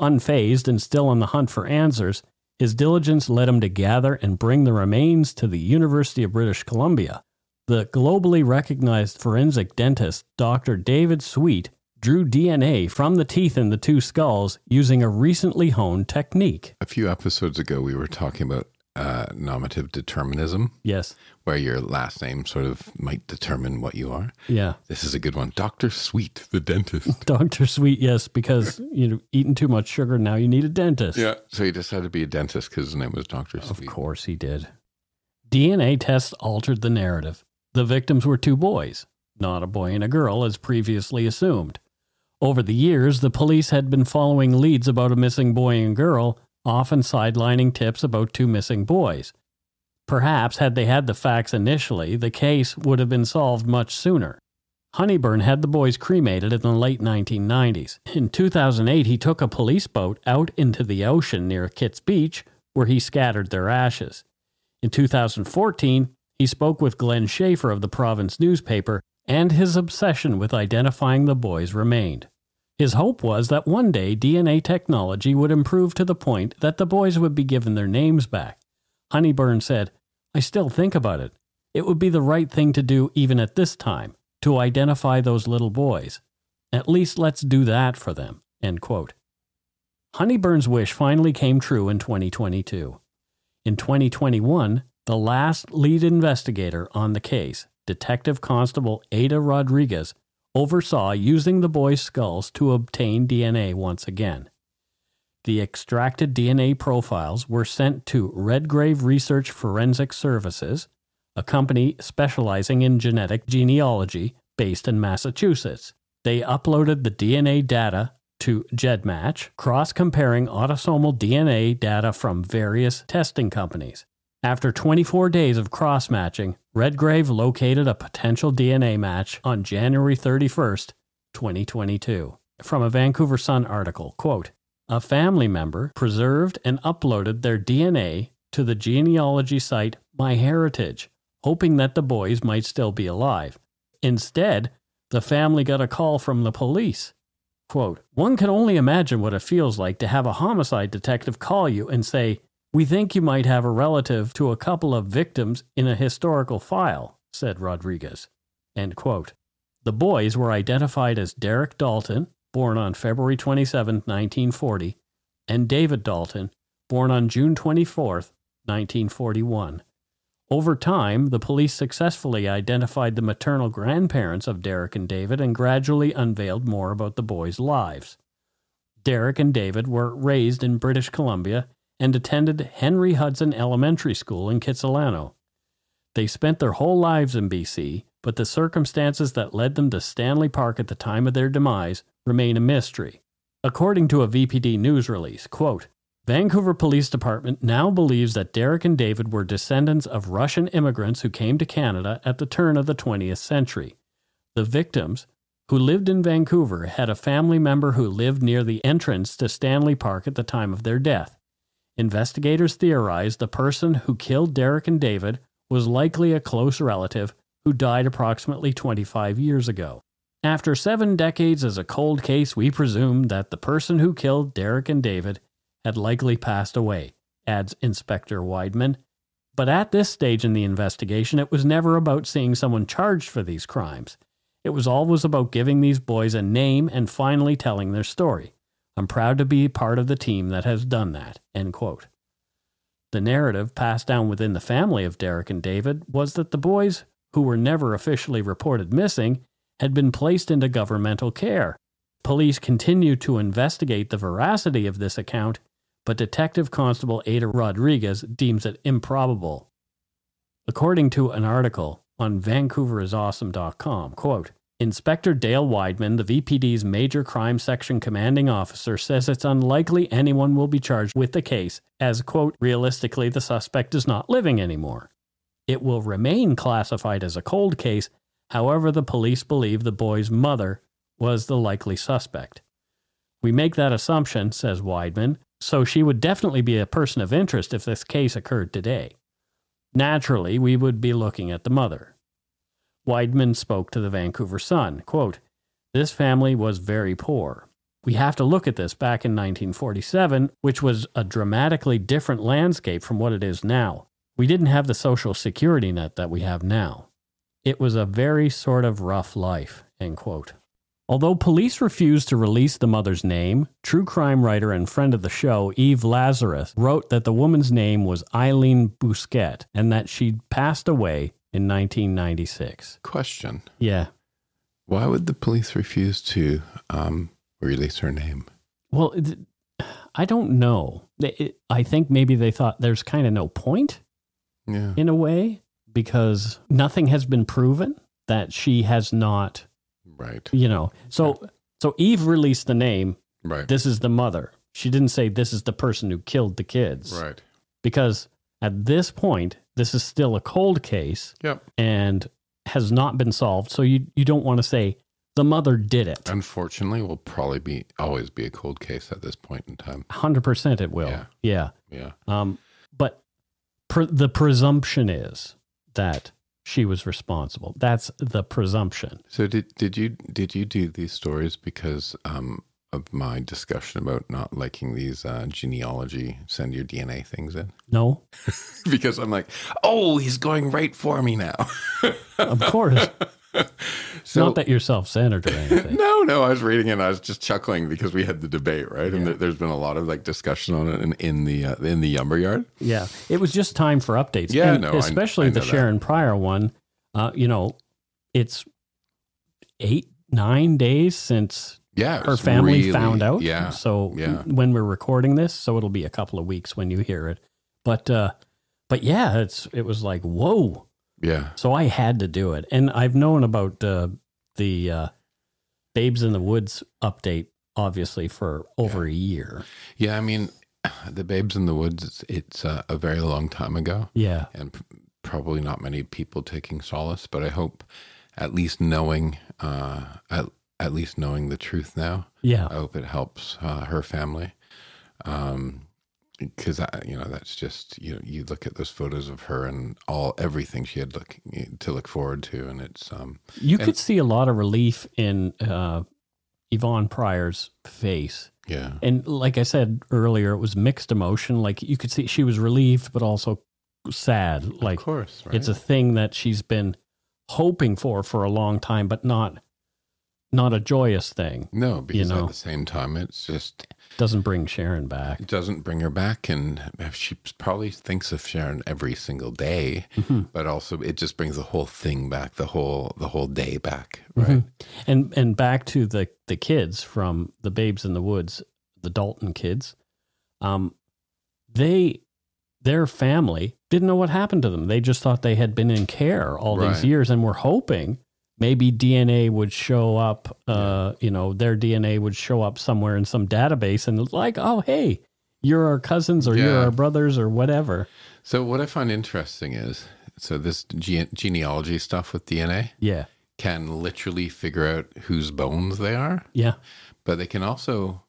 Unfazed and still on the hunt for answers, his diligence led him to gather and bring the remains to the University of British Columbia. The globally recognized forensic dentist, Dr. David Sweet, drew DNA from the teeth in the two skulls using a recently honed technique.
A few episodes ago, we were talking about uh, nominative determinism.
Yes.
Where your last name sort of might determine what you are.
Yeah.
This is a good one. Dr. Sweet, the dentist.
Dr. Sweet, yes, because you've eaten too much sugar. Now you need a dentist.
Yeah. So he decided to be a dentist because his name was Dr. Sweet.
Of course he did. DNA tests altered the narrative. The victims were two boys, not a boy and a girl as previously assumed. Over the years, the police had been following leads about a missing boy and girl often sidelining tips about two missing boys. Perhaps, had they had the facts initially, the case would have been solved much sooner. Honeybourn had the boys cremated in the late 1990s. In 2008, he took a police boat out into the ocean near Kits Beach, where he scattered their ashes. In 2014, he spoke with Glenn Schaefer of the Province newspaper, and his obsession with identifying the boys remained. His hope was that one day DNA technology would improve to the point that the boys would be given their names back. Honeybourn said, I still think about it. It would be the right thing to do even at this time, to identify those little boys. At least let's do that for them. End quote. Honeybourn's wish finally came true in 2022. In 2021, the last lead investigator on the case, Detective Constable Ada Rodriguez, oversaw using the boys' skulls to obtain DNA once again. The extracted DNA profiles were sent to Redgrave Research Forensic Services, a company specializing in genetic genealogy based in Massachusetts. They uploaded the DNA data to GEDmatch, cross comparing autosomal DNA data from various testing companies. After 24 days of cross matching, Redgrave located a potential DNA match on January 31st, 2022. From a Vancouver Sun article, quote, a family member preserved and uploaded their DNA to the genealogy site MyHeritage, hoping that the boys might still be alive. Instead, the family got a call from the police. Quote, One can only imagine what it feels like to have a homicide detective call you and say, we think you might have a relative to a couple of victims in a historical file, said Rodriguez. The boys were identified as Derek Dalton, born on February 27, 1940, and David Dalton, born on June 24, 1941. Over time, the police successfully identified the maternal grandparents of Derek and David and gradually unveiled more about the boys' lives. Derek and David were raised in British Columbia and attended Henry Hudson Elementary School in Kitsilano. They spent their whole lives in BC, but the circumstances that led them to Stanley Park at the time of their demise remain a mystery. According to a VPD news release, quote, Vancouver Police Department now believes that Derek and David were descendants of Russian immigrants who came to Canada at the turn of the 20th century. The victims, who lived in Vancouver, had a family member who lived near the entrance to Stanley Park at the time of their death. Investigators theorize the person who killed Derek and David was likely a close relative who died approximately 25 years ago. After seven decades as a cold case, we presume that the person who killed Derek and David had likely passed away, adds Inspector Weidman. But at this stage in the investigation, it was never about seeing someone charged for these crimes. It was always about giving these boys a name and finally telling their story. I'm proud to be part of the team that has done that. End quote. The narrative passed down within the family of Derek and David was that the boys, who were never officially reported missing, had been placed into governmental care. Police continue to investigate the veracity of this account, but Detective Constable Ada Rodriguez deems it improbable. According to an article on VancouverIsAwesome.com, quote, Inspector Dale Weidman, the VPD's major crime section commanding officer, says it's unlikely anyone will be charged with the case, as, quote, realistically, the suspect is not living anymore. It will remain classified as a cold case, however, the police believe the boy's mother was the likely suspect. We make that assumption, says Weidman, so she would definitely be a person of interest if this case occurred today. Naturally, we would be looking at the mother. Weidman spoke to the Vancouver Sun. Quote, This family was very poor. We have to look at this back in 1947, which was a dramatically different landscape from what it is now. We didn't have the social security net that we have now. It was a very sort of rough life. End quote. Although police refused to release the mother's name, true crime writer and friend of the show, Eve Lazarus, wrote that the woman's name was Eileen Bousquet and that she'd passed away in 1996.
Question
Yeah.
Why would the police refuse to um, release her name?
Well, it, I don't know. It- I think maybe they thought there's kind of no point
Yeah.
in a way because nothing has been proven that she has not,
Right.
you know. So so Eve released the name.
Right.
This is the mother. She didn't say this is the person who killed the kids.
right.
Because at this point, this is still a cold case
Yep.
and has not been solved. So you you don't want to say the mother did it.
Unfortunately, will probably be always be a cold case at this point in time.
Hundred percent, it will.
Yeah.
yeah.
Yeah.
Um, but pre- the presumption is that she was responsible. That's the presumption.
So did did you did you do these stories because um, of my discussion about not liking these uh, genealogy send your DNA things in?
No,
because I'm like, oh, he's going right for me now.
of course.
so
Not that you're self-centered or anything.
no, no, I was reading it. and I was just chuckling because we had the debate, right? And there- there's been a lot of like discussion on it in, in the uh, in the lumber yard.
Yeah, it was just time for updates.
Yeah,
and
no,
especially
I
the
know that.
Sharron Prior one. Uh, you know, it's eight nine days since
Yeah,
her family
really-
found out.
Yeah,
So
yeah.
when we're recording this, so it'll be a couple of weeks when you hear it. But uh, but yeah, it's it was like whoa.
yeah,
So I had to do it, and I've known about uh, the uh, Babes in the Woods update obviously for over a year.
yeah. I mean, the Babes in the Woods. It's, it's uh, a very long time ago.
Yeah,
and p- probably not many people taking solace but i hope at least knowing uh at, at least knowing the truth now
yeah,
i hope it helps uh, her family um because I, you know that's just you know you look at those photos of her and all everything she had look to look forward to and it's um
you
and-
could see a lot of relief in uh, Yvonne Prior's face.
yeah
And like I said earlier, it was mixed emotion. Like you could see she was relieved, but also sad. Like
of course right?
it's a thing that she's been hoping for for a long time, but not not a joyous thing.
no because
know.
at the same time it's just
Doesn't bring Sharron back.
it doesn't bring her back and she probably thinks of sharron every single day
Mm-hmm.
but also it just brings the whole thing back the whole the whole day back right
And and back to the the kids from the Babes in the Woods, the Dalton kids. Um, they their family didn't know what happened to them. They just thought they had been in care all these years, and were hoping maybe DNA would show up. Uh, you know, their DNA would show up somewhere in some database, and like, oh hey, you're our cousins or you're our brothers or whatever.
so what i find interesting is so this ge- genealogy stuff with dna
Yeah,
can literally figure out whose bones they are
yeah,
but they can also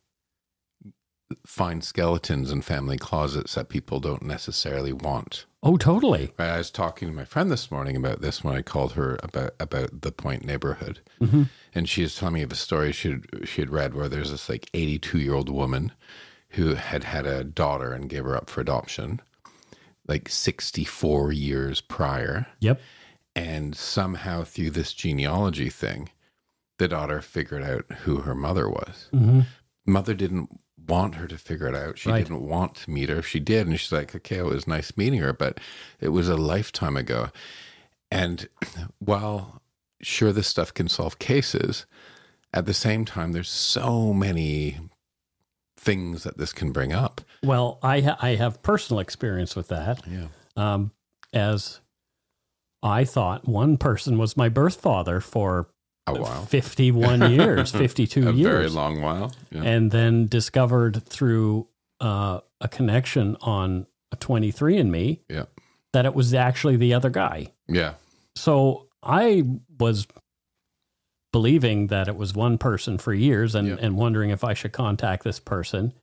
find skeletons in family closets that people don't necessarily want
oh totally.
Right, I was talking to my friend this morning about this when I called her about about the Point neighborhood,
Mm-hmm.
and she was telling me of a story she had, she had read where there's this like 82 year old woman who had had a daughter and gave her up for adoption, like 64 years prior,
Yep.
and somehow through this genealogy thing, the daughter figured out who her mother was.
Mm-hmm.
Mother didn't want her to figure it out. She
Right.
didn't want to meet her. She did. And she's like, okay, it was nice meeting her, but it was a lifetime ago. And while sure this stuff can solve cases, at the same time, there's so many things that this can bring up.
Well, I ha- I have personal experience with that.
Yeah.
um, as I thought one person was my birth father for
A while.
51 years, 52
a
years.
very long while. Yeah.
And then discovered through uh, a connection on a 23andMe
yeah.
that it was actually the other guy.
Yeah.
So I was believing that it was one person for years and,
Yeah.
and wondering if I should contact this person.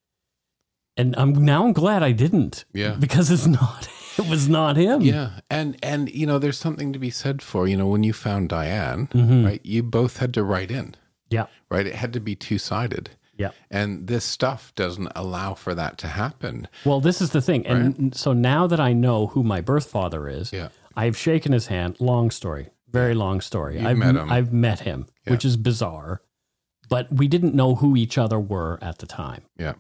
And I'm now I'm glad I didn't.
Yeah.
Because it's not it was not him.
Yeah, and and you know, there's something to be said for you know when you found Diane,
Mm-hmm.
right? You both had to write in,
Yeah.
right? It had to be two sided,
Yeah.
and this stuff doesn't allow for that to happen.
Well, this is the thing. And so now that I know who my birth father is,
Yeah.
I've shaken his hand. Long story. Very long story.
You've
I've
met him.
I've met him,
Yeah.
which is bizarre. But we didn't know who each other were at the time.
Yeah,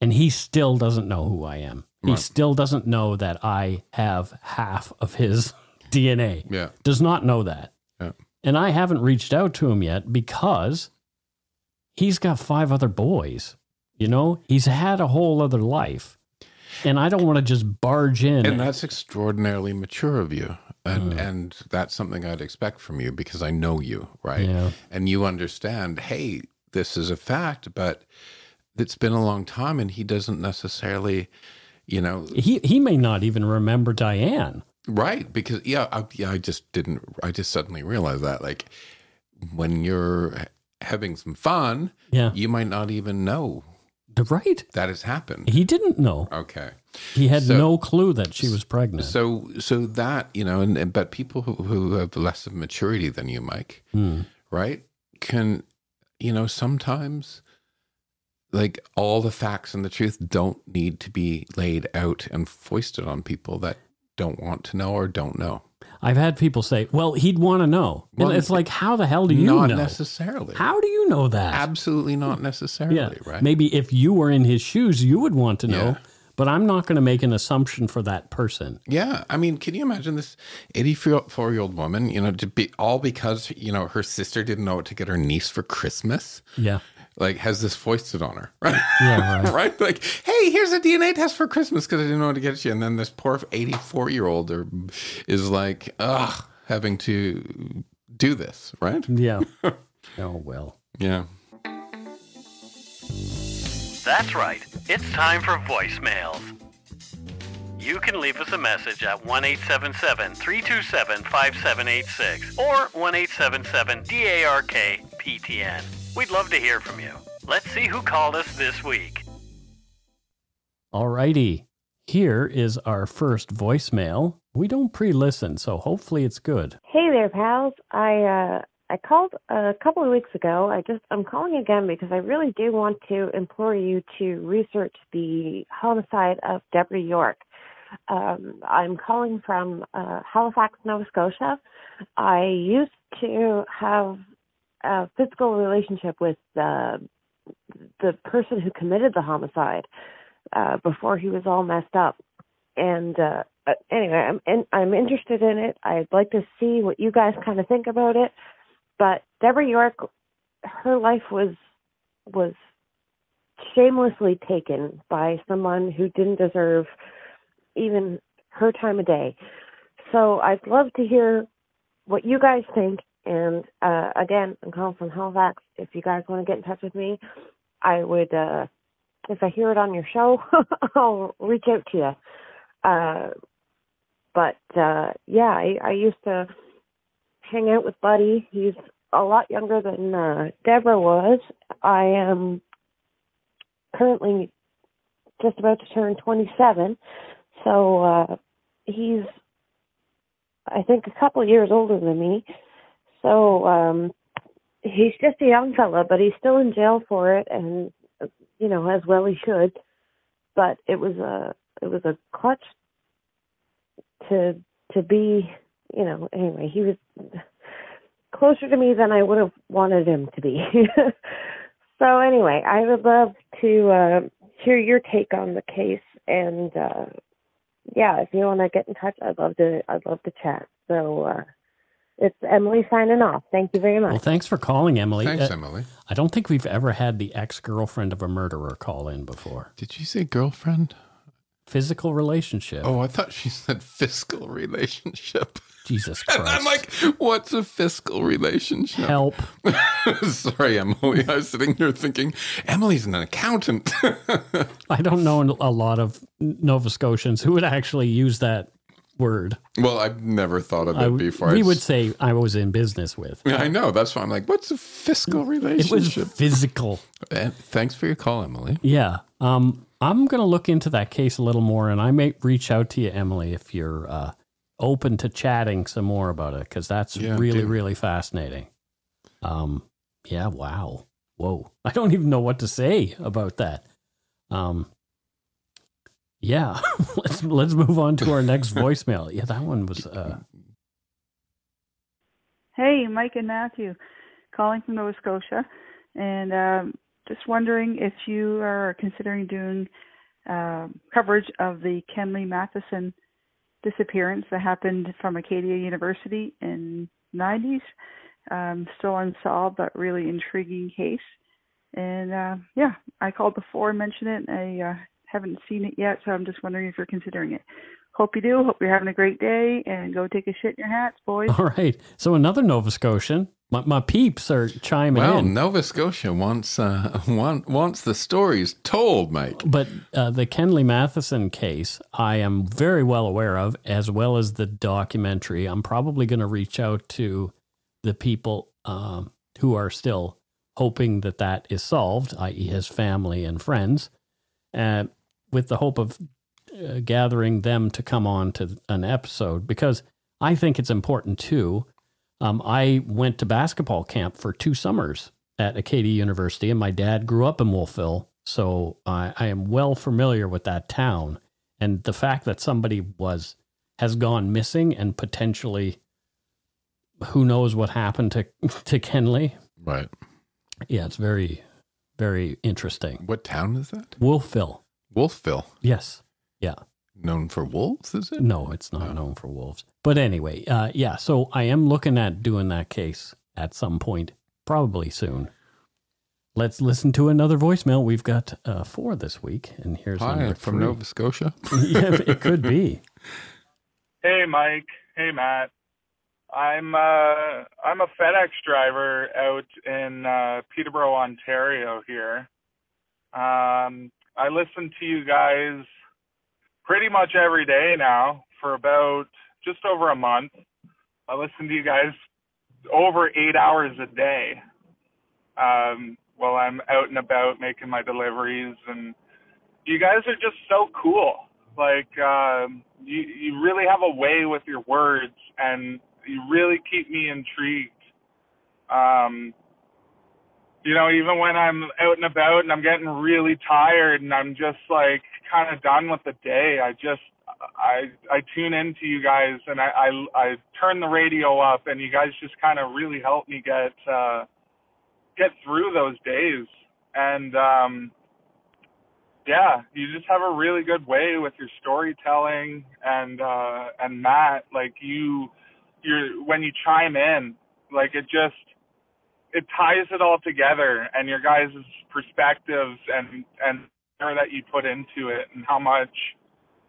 And he still doesn't know who I am. He still doesn't know that I have half of his DNA.
yeah,
Does not know that.
yeah.
And I haven't reached out to him yet because he's got five other boys. You know, he's had a whole other life. And I don't want to just barge in.
And that's extraordinarily mature of you. And
Mm.
and that's something I'd expect from you because I know you, right?
Yeah.
And you understand, hey, this is a fact, but it's been a long time and he doesn't necessarily, you know,
he he may not even remember Diane.
right? Because yeah, I, yeah, I just didn't I just suddenly realized that like when you're having some fun,
Yeah.
you might not even know
Right.
that has happened.
He didn't know.
Okay.
He had
So-
no clue that she was pregnant.
So, so that you know, and, and but people who, who have less of maturity than you, Mike,
Hmm.
right, can you know sometimes like all the facts and the truth don't need to be laid out and foisted on people that don't want to know or don't know.
I've had people say, "Well, he'd want to know."
Well,
it's like, how the hell do you know?
not
know?
necessarily.
How do you know that?
Absolutely not necessarily.
yeah,
Right.
Maybe if you were in his shoes, you would want to know.
Yeah.
But I'm not going to make an assumption for that person.
Yeah, I mean, can you imagine this 84 year old woman, you know, to be all because, you know, her sister didn't know what to get her niece for Christmas?
Yeah.
Like, has this foisted on her, right?
Yeah, right.
right? Like, hey, here's a DNA test for Christmas because I didn't know what to get you. And then this poor 84 year old is like, ugh, having to do this, right?
Yeah. oh well.
Yeah.
That's right. It's time for voicemails. You can leave us a message at 1 877 327 5786 or 1 877 DARK PTN. We'd love to hear from you. Let's see who called us this week. Alrighty. Here is our first voicemail. We don't pre listen, so hopefully it's good.
Hey there, pals. I uh, I called a couple of weeks ago. I just I'm calling again because I really do want to implore you to research the homicide of Deborah York. Um, I'm calling from uh, Halifax, Nova Scotia. I used to have a physical relationship with uh, the person who committed the homicide uh, before he was all messed up. And uh, uh, anyway, I'm in, I'm interested in it. I'd like to see what you guys kind of think about it. But Deborah York, her life was was shamelessly taken by someone who didn't deserve even her time of day. So I'd love to hear what you guys think. And uh, again, I'm calling from Halifax. If you guys want to get in touch with me, I would. Uh, if I hear it on your show, I'll reach out to you. Uh, but uh, yeah, I, I used to hang out with Buddy. He's a lot younger than uh, Deborah was. I am currently just about to turn 27, so uh, he's, I think, a couple years older than me. So um, he's just a young fella, but he's still in jail for it, and you know, as well he should. But it was a it was a clutch to to be, you know. Anyway, he was closer to me than I would have wanted him to be. so anyway, I would love to uh, hear your take on the case, and uh, yeah, if you want to get in touch, I'd love to. I'd love to chat. So. uh it's Emily signing off. Thank you very much.
Well, thanks for calling, Emily.
Thanks,
Uh,
Emily.
I don't think we've ever had the ex girlfriend of a murderer call in before.
Did you say girlfriend?
Physical relationship.
Oh, I thought she said fiscal relationship.
Jesus
And
Christ.
I'm like, what's a fiscal relationship?
Help.
Sorry, Emily. I was sitting here thinking, Emily's an accountant.
I don't know a lot of Nova Scotians who would actually use that word.
well, I've never thought of it
I,
before.
we
It's-
would say I was in business with.
Yeah, I know. That's why I'm like, what's a fiscal relationship?
It was physical.
And thanks for your call, Emily.
Yeah. Um, I'm going to look into that case a little more, and I may reach out to you, Emily, if you're uh, open to chatting some more about it, because that's
Yeah,
really,
do.
really fascinating. Um, yeah, wow, whoa! I don't even know what to say about that. Um, yeah, let's move on to our next voicemail. Yeah, that one was. Uh,
Hey, Mike and Matthew, calling from Nova Scotia, and um, just wondering if you are considering doing um coverage of the Kenley Matheson disappearance that happened from Acadia University in 90s. Um, still unsolved, but really intriguing case. And uh, yeah, I called before and mentioned it. I uh, haven't seen it yet, so I'm just wondering if you're considering it. Hope you do. Hope you're having a great day, and go take a shit in your hats, boys.
all right, so another Nova Scotian. My, my peeps are chiming
Well,
in.
Nova Scotia wants uh, want, wants the stories told, Mike.
But uh, the Kenley Matheson case, I am very well aware of, as well as the documentary. I'm probably going to reach out to the people um, who are still hoping that that is solved, i.e., his family and friends, uh, with the hope of uh, gathering them to come on to an episode because I think it's important too. Um, I went to basketball camp for two summers at Acadia University, and my dad grew up in Wolfville, so I, I am well familiar with that town. And the fact that somebody was has gone missing and potentially, who knows what happened to to Kenley?
Right.
Yeah, it's very, very interesting.
What town is that?
Wolfville.
Wolfville.
Yes. Yeah.
Known for wolves, is it?
No, it's not known for wolves. But anyway, uh, yeah. So I am looking at doing that case at some point, probably soon. Let's listen to another voicemail. We've got uh, four this week, and here's
Hi,
number
from
three.
Nova Scotia.
yeah, it could be.
Hey Mike. Hey Matt. I'm uh I'm a FedEx driver out in uh Peterborough, Ontario here. Um I listen to you guys pretty much every day now for about just over a month. I listen to you guys over 8 hours a day. Um while I'm out and about making my deliveries and you guys are just so cool. Like um, you you really have a way with your words, and you really keep me intrigued. Um, you know, even when I'm out and about and I'm getting really tired and I'm just like kind of done with the day, I just I I tune into you guys and I I, I turn the radio up, and you guys just kind of really help me get uh, get through those days. And um, yeah, you just have a really good way with your storytelling and uh and Matt, like you you're when you chime in, like it just it ties it all together and your guys' perspectives and and that you put into it and how much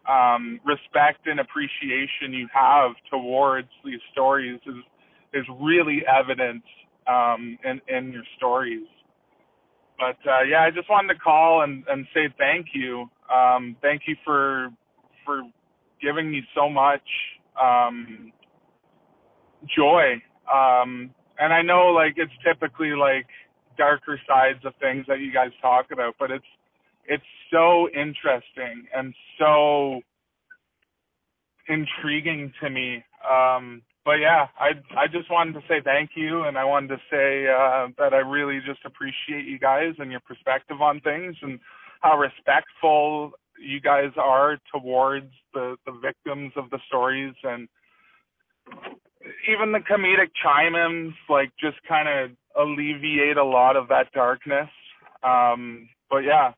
um respect and appreciation you have towards these stories is is really evident um in in your stories but uh, yeah, I just wanted to call and, and say thank you. Um, thank you for for giving me so much um, joy. And I know like it's typically like darker sides of things that you guys talk about, but it's it's so interesting and so intriguing to me. Um, but yeah, I I just wanted to say thank you, and I wanted to say uh, that I really just appreciate you guys and your perspective on things, and how respectful you guys are towards the the victims of the stories, and even the comedic chime-ins, like just kind of alleviate a lot of that darkness. Um, but yeah,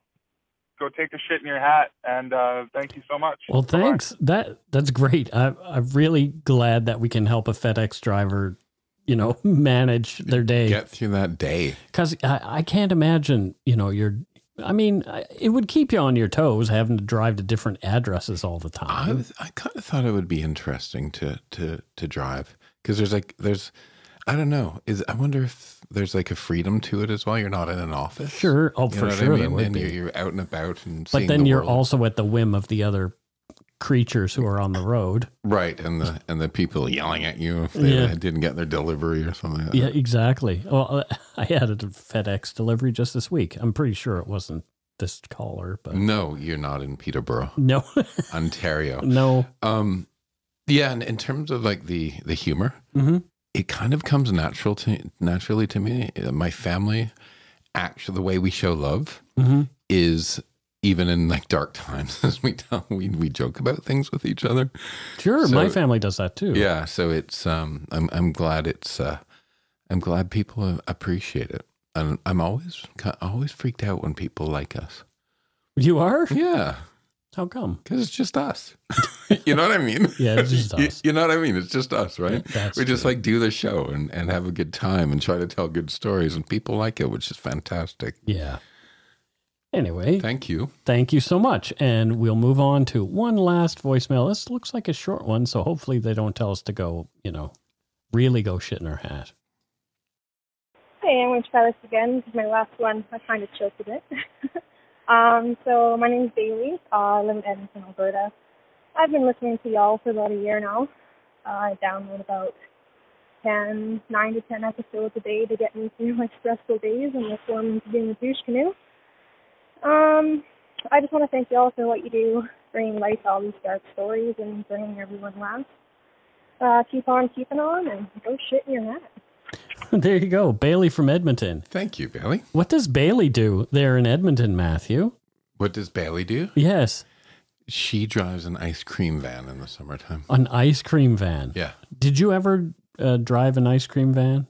go take a shit in your hat, and uh, thank you so much.
Well, thanks. That that's great. I, I'm really glad that we can help a FedEx driver, you know, manage their day,
Get through that day.
Because I, I can't imagine, you know, you're. I mean, it would keep you on your toes having to drive to different addresses all the time.
was- I kind of thought it would be interesting to to to drive because there's like there's I don't know is I wonder if there's like a freedom to it as well. You're not in an office.
Sure. Oh,
You
for
know I
sure there
mean? and. You're, you're out and about and
but then
the
you're
world.
also at the whim of the other creatures who are on the road.
right and the and the people yelling at you if they
Yeah.
didn't get their delivery or something. Like
Yeah, exactly. Well, uh, I had a FedEx delivery just this week. I'm pretty sure it wasn't this caller, but
No, you're not in Peterborough,
no,
Ontario.
no.
Um, yeah, and in terms of like the the humor,
hmm
it kind of comes natural to naturally to me. My family, actually, the way we show love
hmm
is even in like dark times, as we tell we we joke about things with each other.
Sure,
So-
my family does that too.
Yeah, so it's um, I'm I'm glad it's uh, I'm glad people appreciate it, and I'm always always freaked out when people like us.
You are?
Yeah,
How come?
because it's just us. you know what I mean?
Yeah, it's just
You-
us.
You, know what I mean? It's just us, right?
That's
we just
true.
like do the show and, and have a good time and try to tell good stories, and people like it, which is fantastic.
Yeah. Anyway,
Thank you.
thank you so much. And we'll move on to one last voicemail. This looks like a short one, so hopefully they don't tell us to go, you know, really go shit in our hat.
Hey, I'm going to try this again. This is my last one. I kind of choked a bit. Um, so my name is Bailey. Uh, I live in Edmonton, Alberta. I've been listening to y'all for about a year now. Uh, I download about 10, 9 to 10 episodes a day to get me through my stressful days and the form into being a douche canoe. Um, I just want to thank y'all for what you do, bringing light to all these dark stories and bringing everyone laughs. Uh, keep on keeping on and go shit in your hat.
There you go. Bailey from Edmonton.
Thank you, Bailey.
What does Bailey do there in Edmonton, Matthew?
What does Bailey do?
Yes,
She drives an ice cream van in the summertime.
an ice cream van.
Yeah.
Did you ever uh, drive an ice cream van?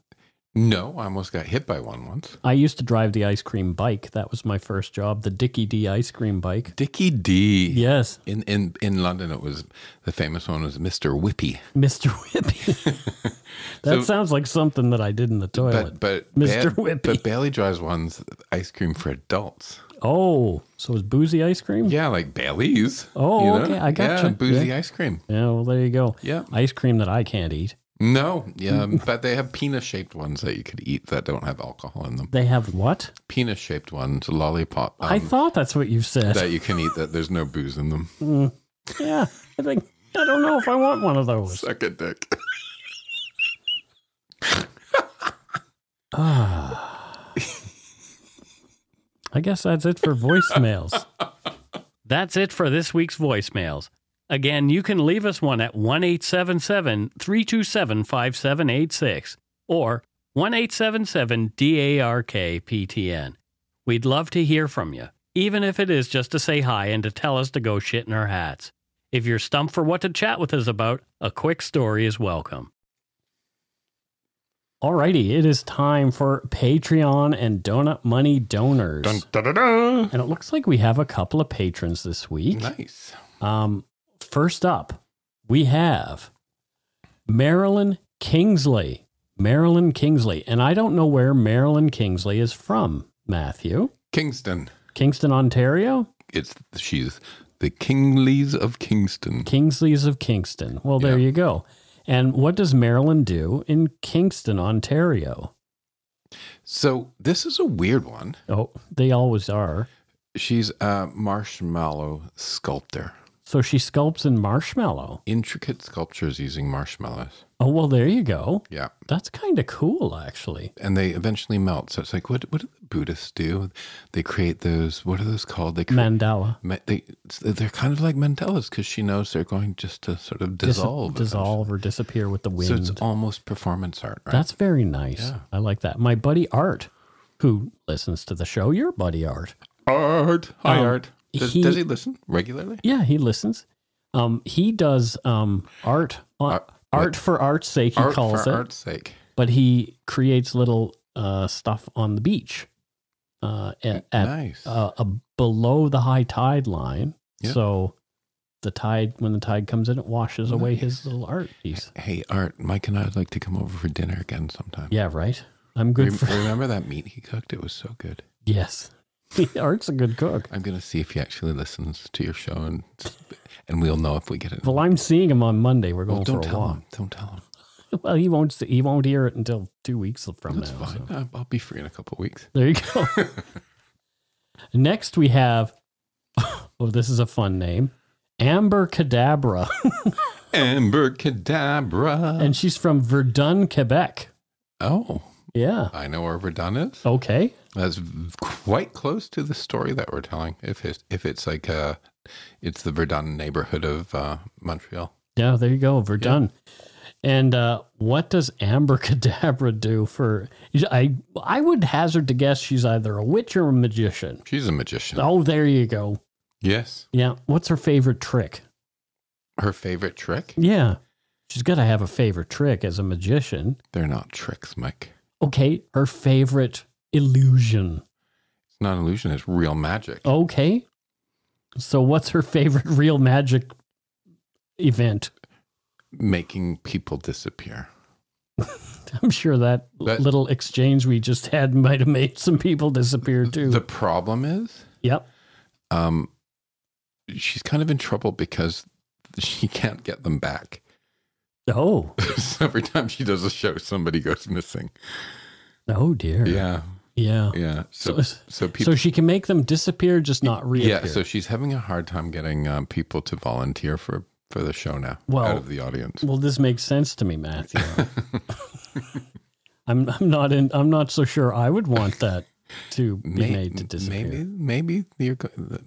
No, I almost got hit by one once.
I used to drive the ice cream bike. That was my first job, the Dickie Dee ice cream bike.
Dickie Dee.
Yes,
In in in London, it was the famous one was Mister Whippy.
Mr. Whippy. that
So-
sounds like something that I did in the toilet.
But but
Mr.
Ba-
Whippy.
But Bailey drives one's ice cream for adults.
oh, so it's boozy ice cream?
Yeah, like Bailey's.
Oh,
you know?
okay, I gotcha.
Yeah, boozy
Yeah.
ice cream.
Yeah, well, there you go.
Yeah.
Ice cream that I can't eat.
No, yeah, but they have penis shaped ones that you could eat that don't have alcohol in them.
They have what?
Penis shaped ones, lollipop.
I
um,
thought that's what you said.
that you can eat that there's no booze in them.
Mm. Yeah, I think I don't know if I want one of those.
Suck a dick.
Ah. I guess that's it for voicemails. That's it for this week's voicemails. Again, you can leave us one at 1 877 327 5786 or 1 877 DARK PTN. We'd love to hear from you, even if it is just to say hi and to tell us to go shit in our hats. If you're stumped for what to chat with us about, a quick story is welcome. Alrighty, it is time for Patreon and Donut Money donors.
Dun, da, da, da.
And it looks like we have a couple of patrons this week.
Nice.
Um, first up, we have Marilyn Kingsley. Marilyn Kingsley. And I don't know where Marilyn Kingsley is from, Matthew.
Kingston.
Kingston, Ontario?
It's she's the Kingleys of Kingston.
Kingsleys of Kingston. Well, there
Yeah.
you go. And what does Marilyn do in Kingston, Ontario?
So this is a weird one.
Oh, they always are.
She's a marshmallow sculptor.
So she sculpts in marshmallow.
Intricate sculptures using marshmallows.
Oh, well, there you go.
Yeah.
That's kind of cool, actually.
And they eventually melt. So it's like, what, what do the Buddhists do? They create those, what are those called? They create,
Mandala.
Ma- they, they're kind of like mandalas because she knows they're going just to sort of
Dis-
dissolve.
dissolve or disappear with the wind.
So it's almost performance art, right?
That's very nice.
Yeah.
I like that. My buddy Art, who listens to the show, your buddy Art.
Art. Hi,
Um,
Art. Does
he-
does he listen regularly?
Yeah, he listens. Um, he does um art on,
Art-
art for art's sake. He
art
calls
for
it.
art's sake.
But he creates little uh stuff on the beach, uh, at, at
Nice.
uh, a below the high tide line.
Yep.
So the tide, when the tide comes in, it washes away his little art piece.
Hey, Art, Mike and I would like to come over for dinner again sometime.
Yeah, right. I'm good
Rem-
for
Remember that meat he cooked? It was so good.
yes. Art's a good cook.
I'm gonna see if he actually listens to your show, and and we'll know if we get it.
Well, I'm seeing him on Monday. We're going
Well,
going
don't
for a
tell
walk.
him. Don't tell him.
Well, he won't. See, he won't hear it until two weeks from
That's
now.
fine.
so.
I'll be free in a couple of weeks.
There you go. Next, we have. Oh, this is a fun name, Amber Cadabra,
Amber Cadabra.
and she's from Verdun, Quebec.
oh,
Yeah.
I know where Verdun is.
Okay.
That's quite close to the story that we're telling. If it's if it's like uh, it's the Verdun neighborhood of uh, Montreal.
Yeah, there you go. Verdun. And uh, what does Amber Cadabra do for? I I would hazard to guess she's either a witch or a magician.
She's a magician.
Oh, there you go.
Yes.
Yeah. What's her favorite trick?
Her favorite trick?
Yeah, she's got to have a favorite trick as a magician.
They're not tricks, Mike.
Okay, her favorite illusion.
It's not illusion. It's real magic.
Okay. So what's her favorite real magic event?
Making people disappear.
I'm sure that
That-
little exchange we just had might have made some people disappear too.
The problem is,
yep.
um, she's kind of in trouble because she can't get them back.
Oh,
So every time she does a show, somebody goes missing.
oh dear.
Yeah,
Yeah.
yeah. So,
So,
so, people.
so she can make them disappear, just not reappear.
yeah, so she's having a hard time getting um, people to volunteer for for the show now
Well,
out of the audience.
Well, this makes sense to me, Matthew. I'm I'm not in. I'm not so sure. I would want that to be made to disappear.
Maybe, maybe you're,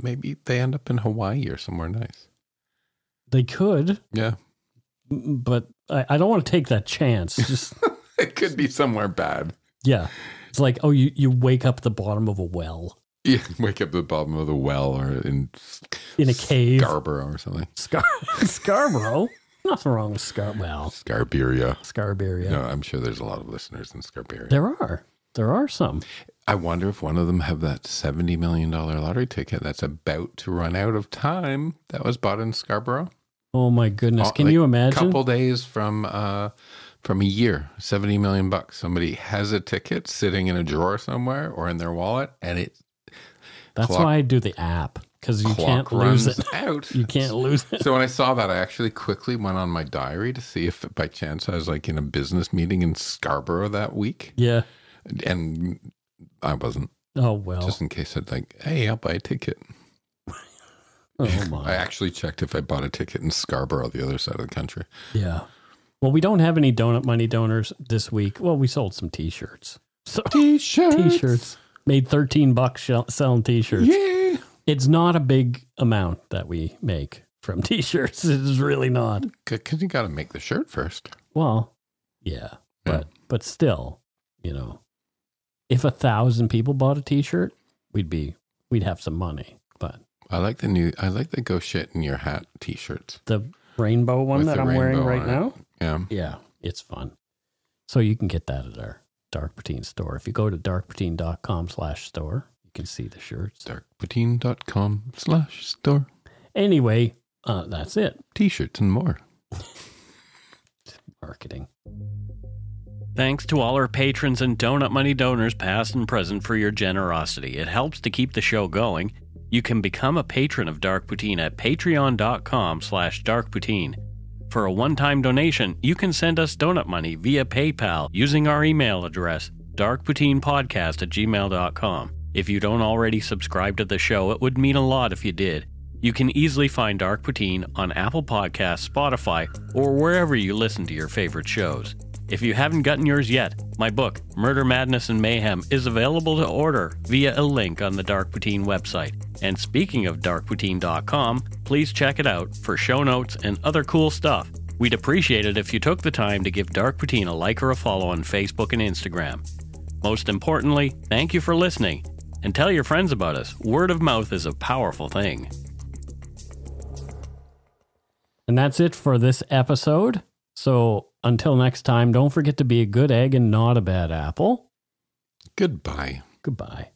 maybe they end up in Hawaii or somewhere nice.
They could,
Yeah,
but I, I don't want to take that chance. Just
it could be somewhere bad.
yeah, it's like oh, you you wake up at the bottom of a well
Yeah, wake up at the bottom of the well or in
in a cave.
Scarborough or something.
Scar- Scarborough. Nothing wrong with Scar. Well,
Scarberia.
Scarberia.
No, I'm sure there's a lot of listeners in Scarberia.
There are. There are some.
I wonder if one of them have that seventy million dollar lottery ticket that's about to run out of time that was bought in Scarborough.
Oh my goodness!
Uh,
Can
like,
you imagine?
A couple days from uh, from a year, seventy million bucks. Somebody has a ticket sitting in a drawer somewhere or in their wallet, and it
That's
clock-
why I do the app because you
clock
can't lose it.
out.
You can't lose it.
So when I saw that, I actually quickly went on my diary to see if by chance I was like in a business meeting in Scarborough that week,
Yeah.
and I wasn't.
Oh well.
Just in case I'd like, hey, I'll buy a ticket.
oh my.
I actually checked if I bought a ticket in Scarborough, the other side of the country.
Yeah. Well, we don't have any donut money donors this week. Well, we sold some T-shirts. So
T-shirts.
T-shirts made thirteen bucks selling T-shirts.
Yeah.
It's not a big amount that we make from T-shirts. It is really not.
Because you got to make the shirt first.
Well, yeah, but but still, you know, if a thousand people bought a T-shirt, we'd be we'd have some money. But
I like the new. I like the "Go Shit in Your Hat" T-shirts.
the rainbow one
With
that I'm wearing right now,
Yeah.
yeah, it's fun. So you can get that at our Dark Poutine store. If you go to darkpoutine.com slash store, you can see the shirts.
Darkpoutine.com slash store.
Anyway, uh, that's it.
T-shirts and more.
Marketing.
Thanks to all our patrons and Donut Money donors, past and present, for your generosity. It helps to keep the show going. You can become a patron of Dark Poutine at patreon.com slash darkpoutine. For a one-time donation, you can send us donut money via PayPal using our email address, darkpoutinepodcast at gmail.com. If you don't already subscribe to the show, it would mean a lot if you did. You can easily find Dark Poutine on Apple Podcasts, Spotify, or wherever you listen to your favorite shows. If you haven't gotten yours yet, my book, Murder, Madness, and Mayhem, is available to order via a link on the Dark Poutine website. And speaking of darkpoutine.com, please check it out for show notes and other cool stuff. We'd appreciate it if you took the time to give Dark Poutine a like or a follow on Facebook and Instagram. Most importantly, thank you for listening and tell your friends about us. Word of mouth is a powerful thing.
And that's it for this episode. So until next time, don't forget to be a good egg and not a bad apple.
Goodbye.
Goodbye.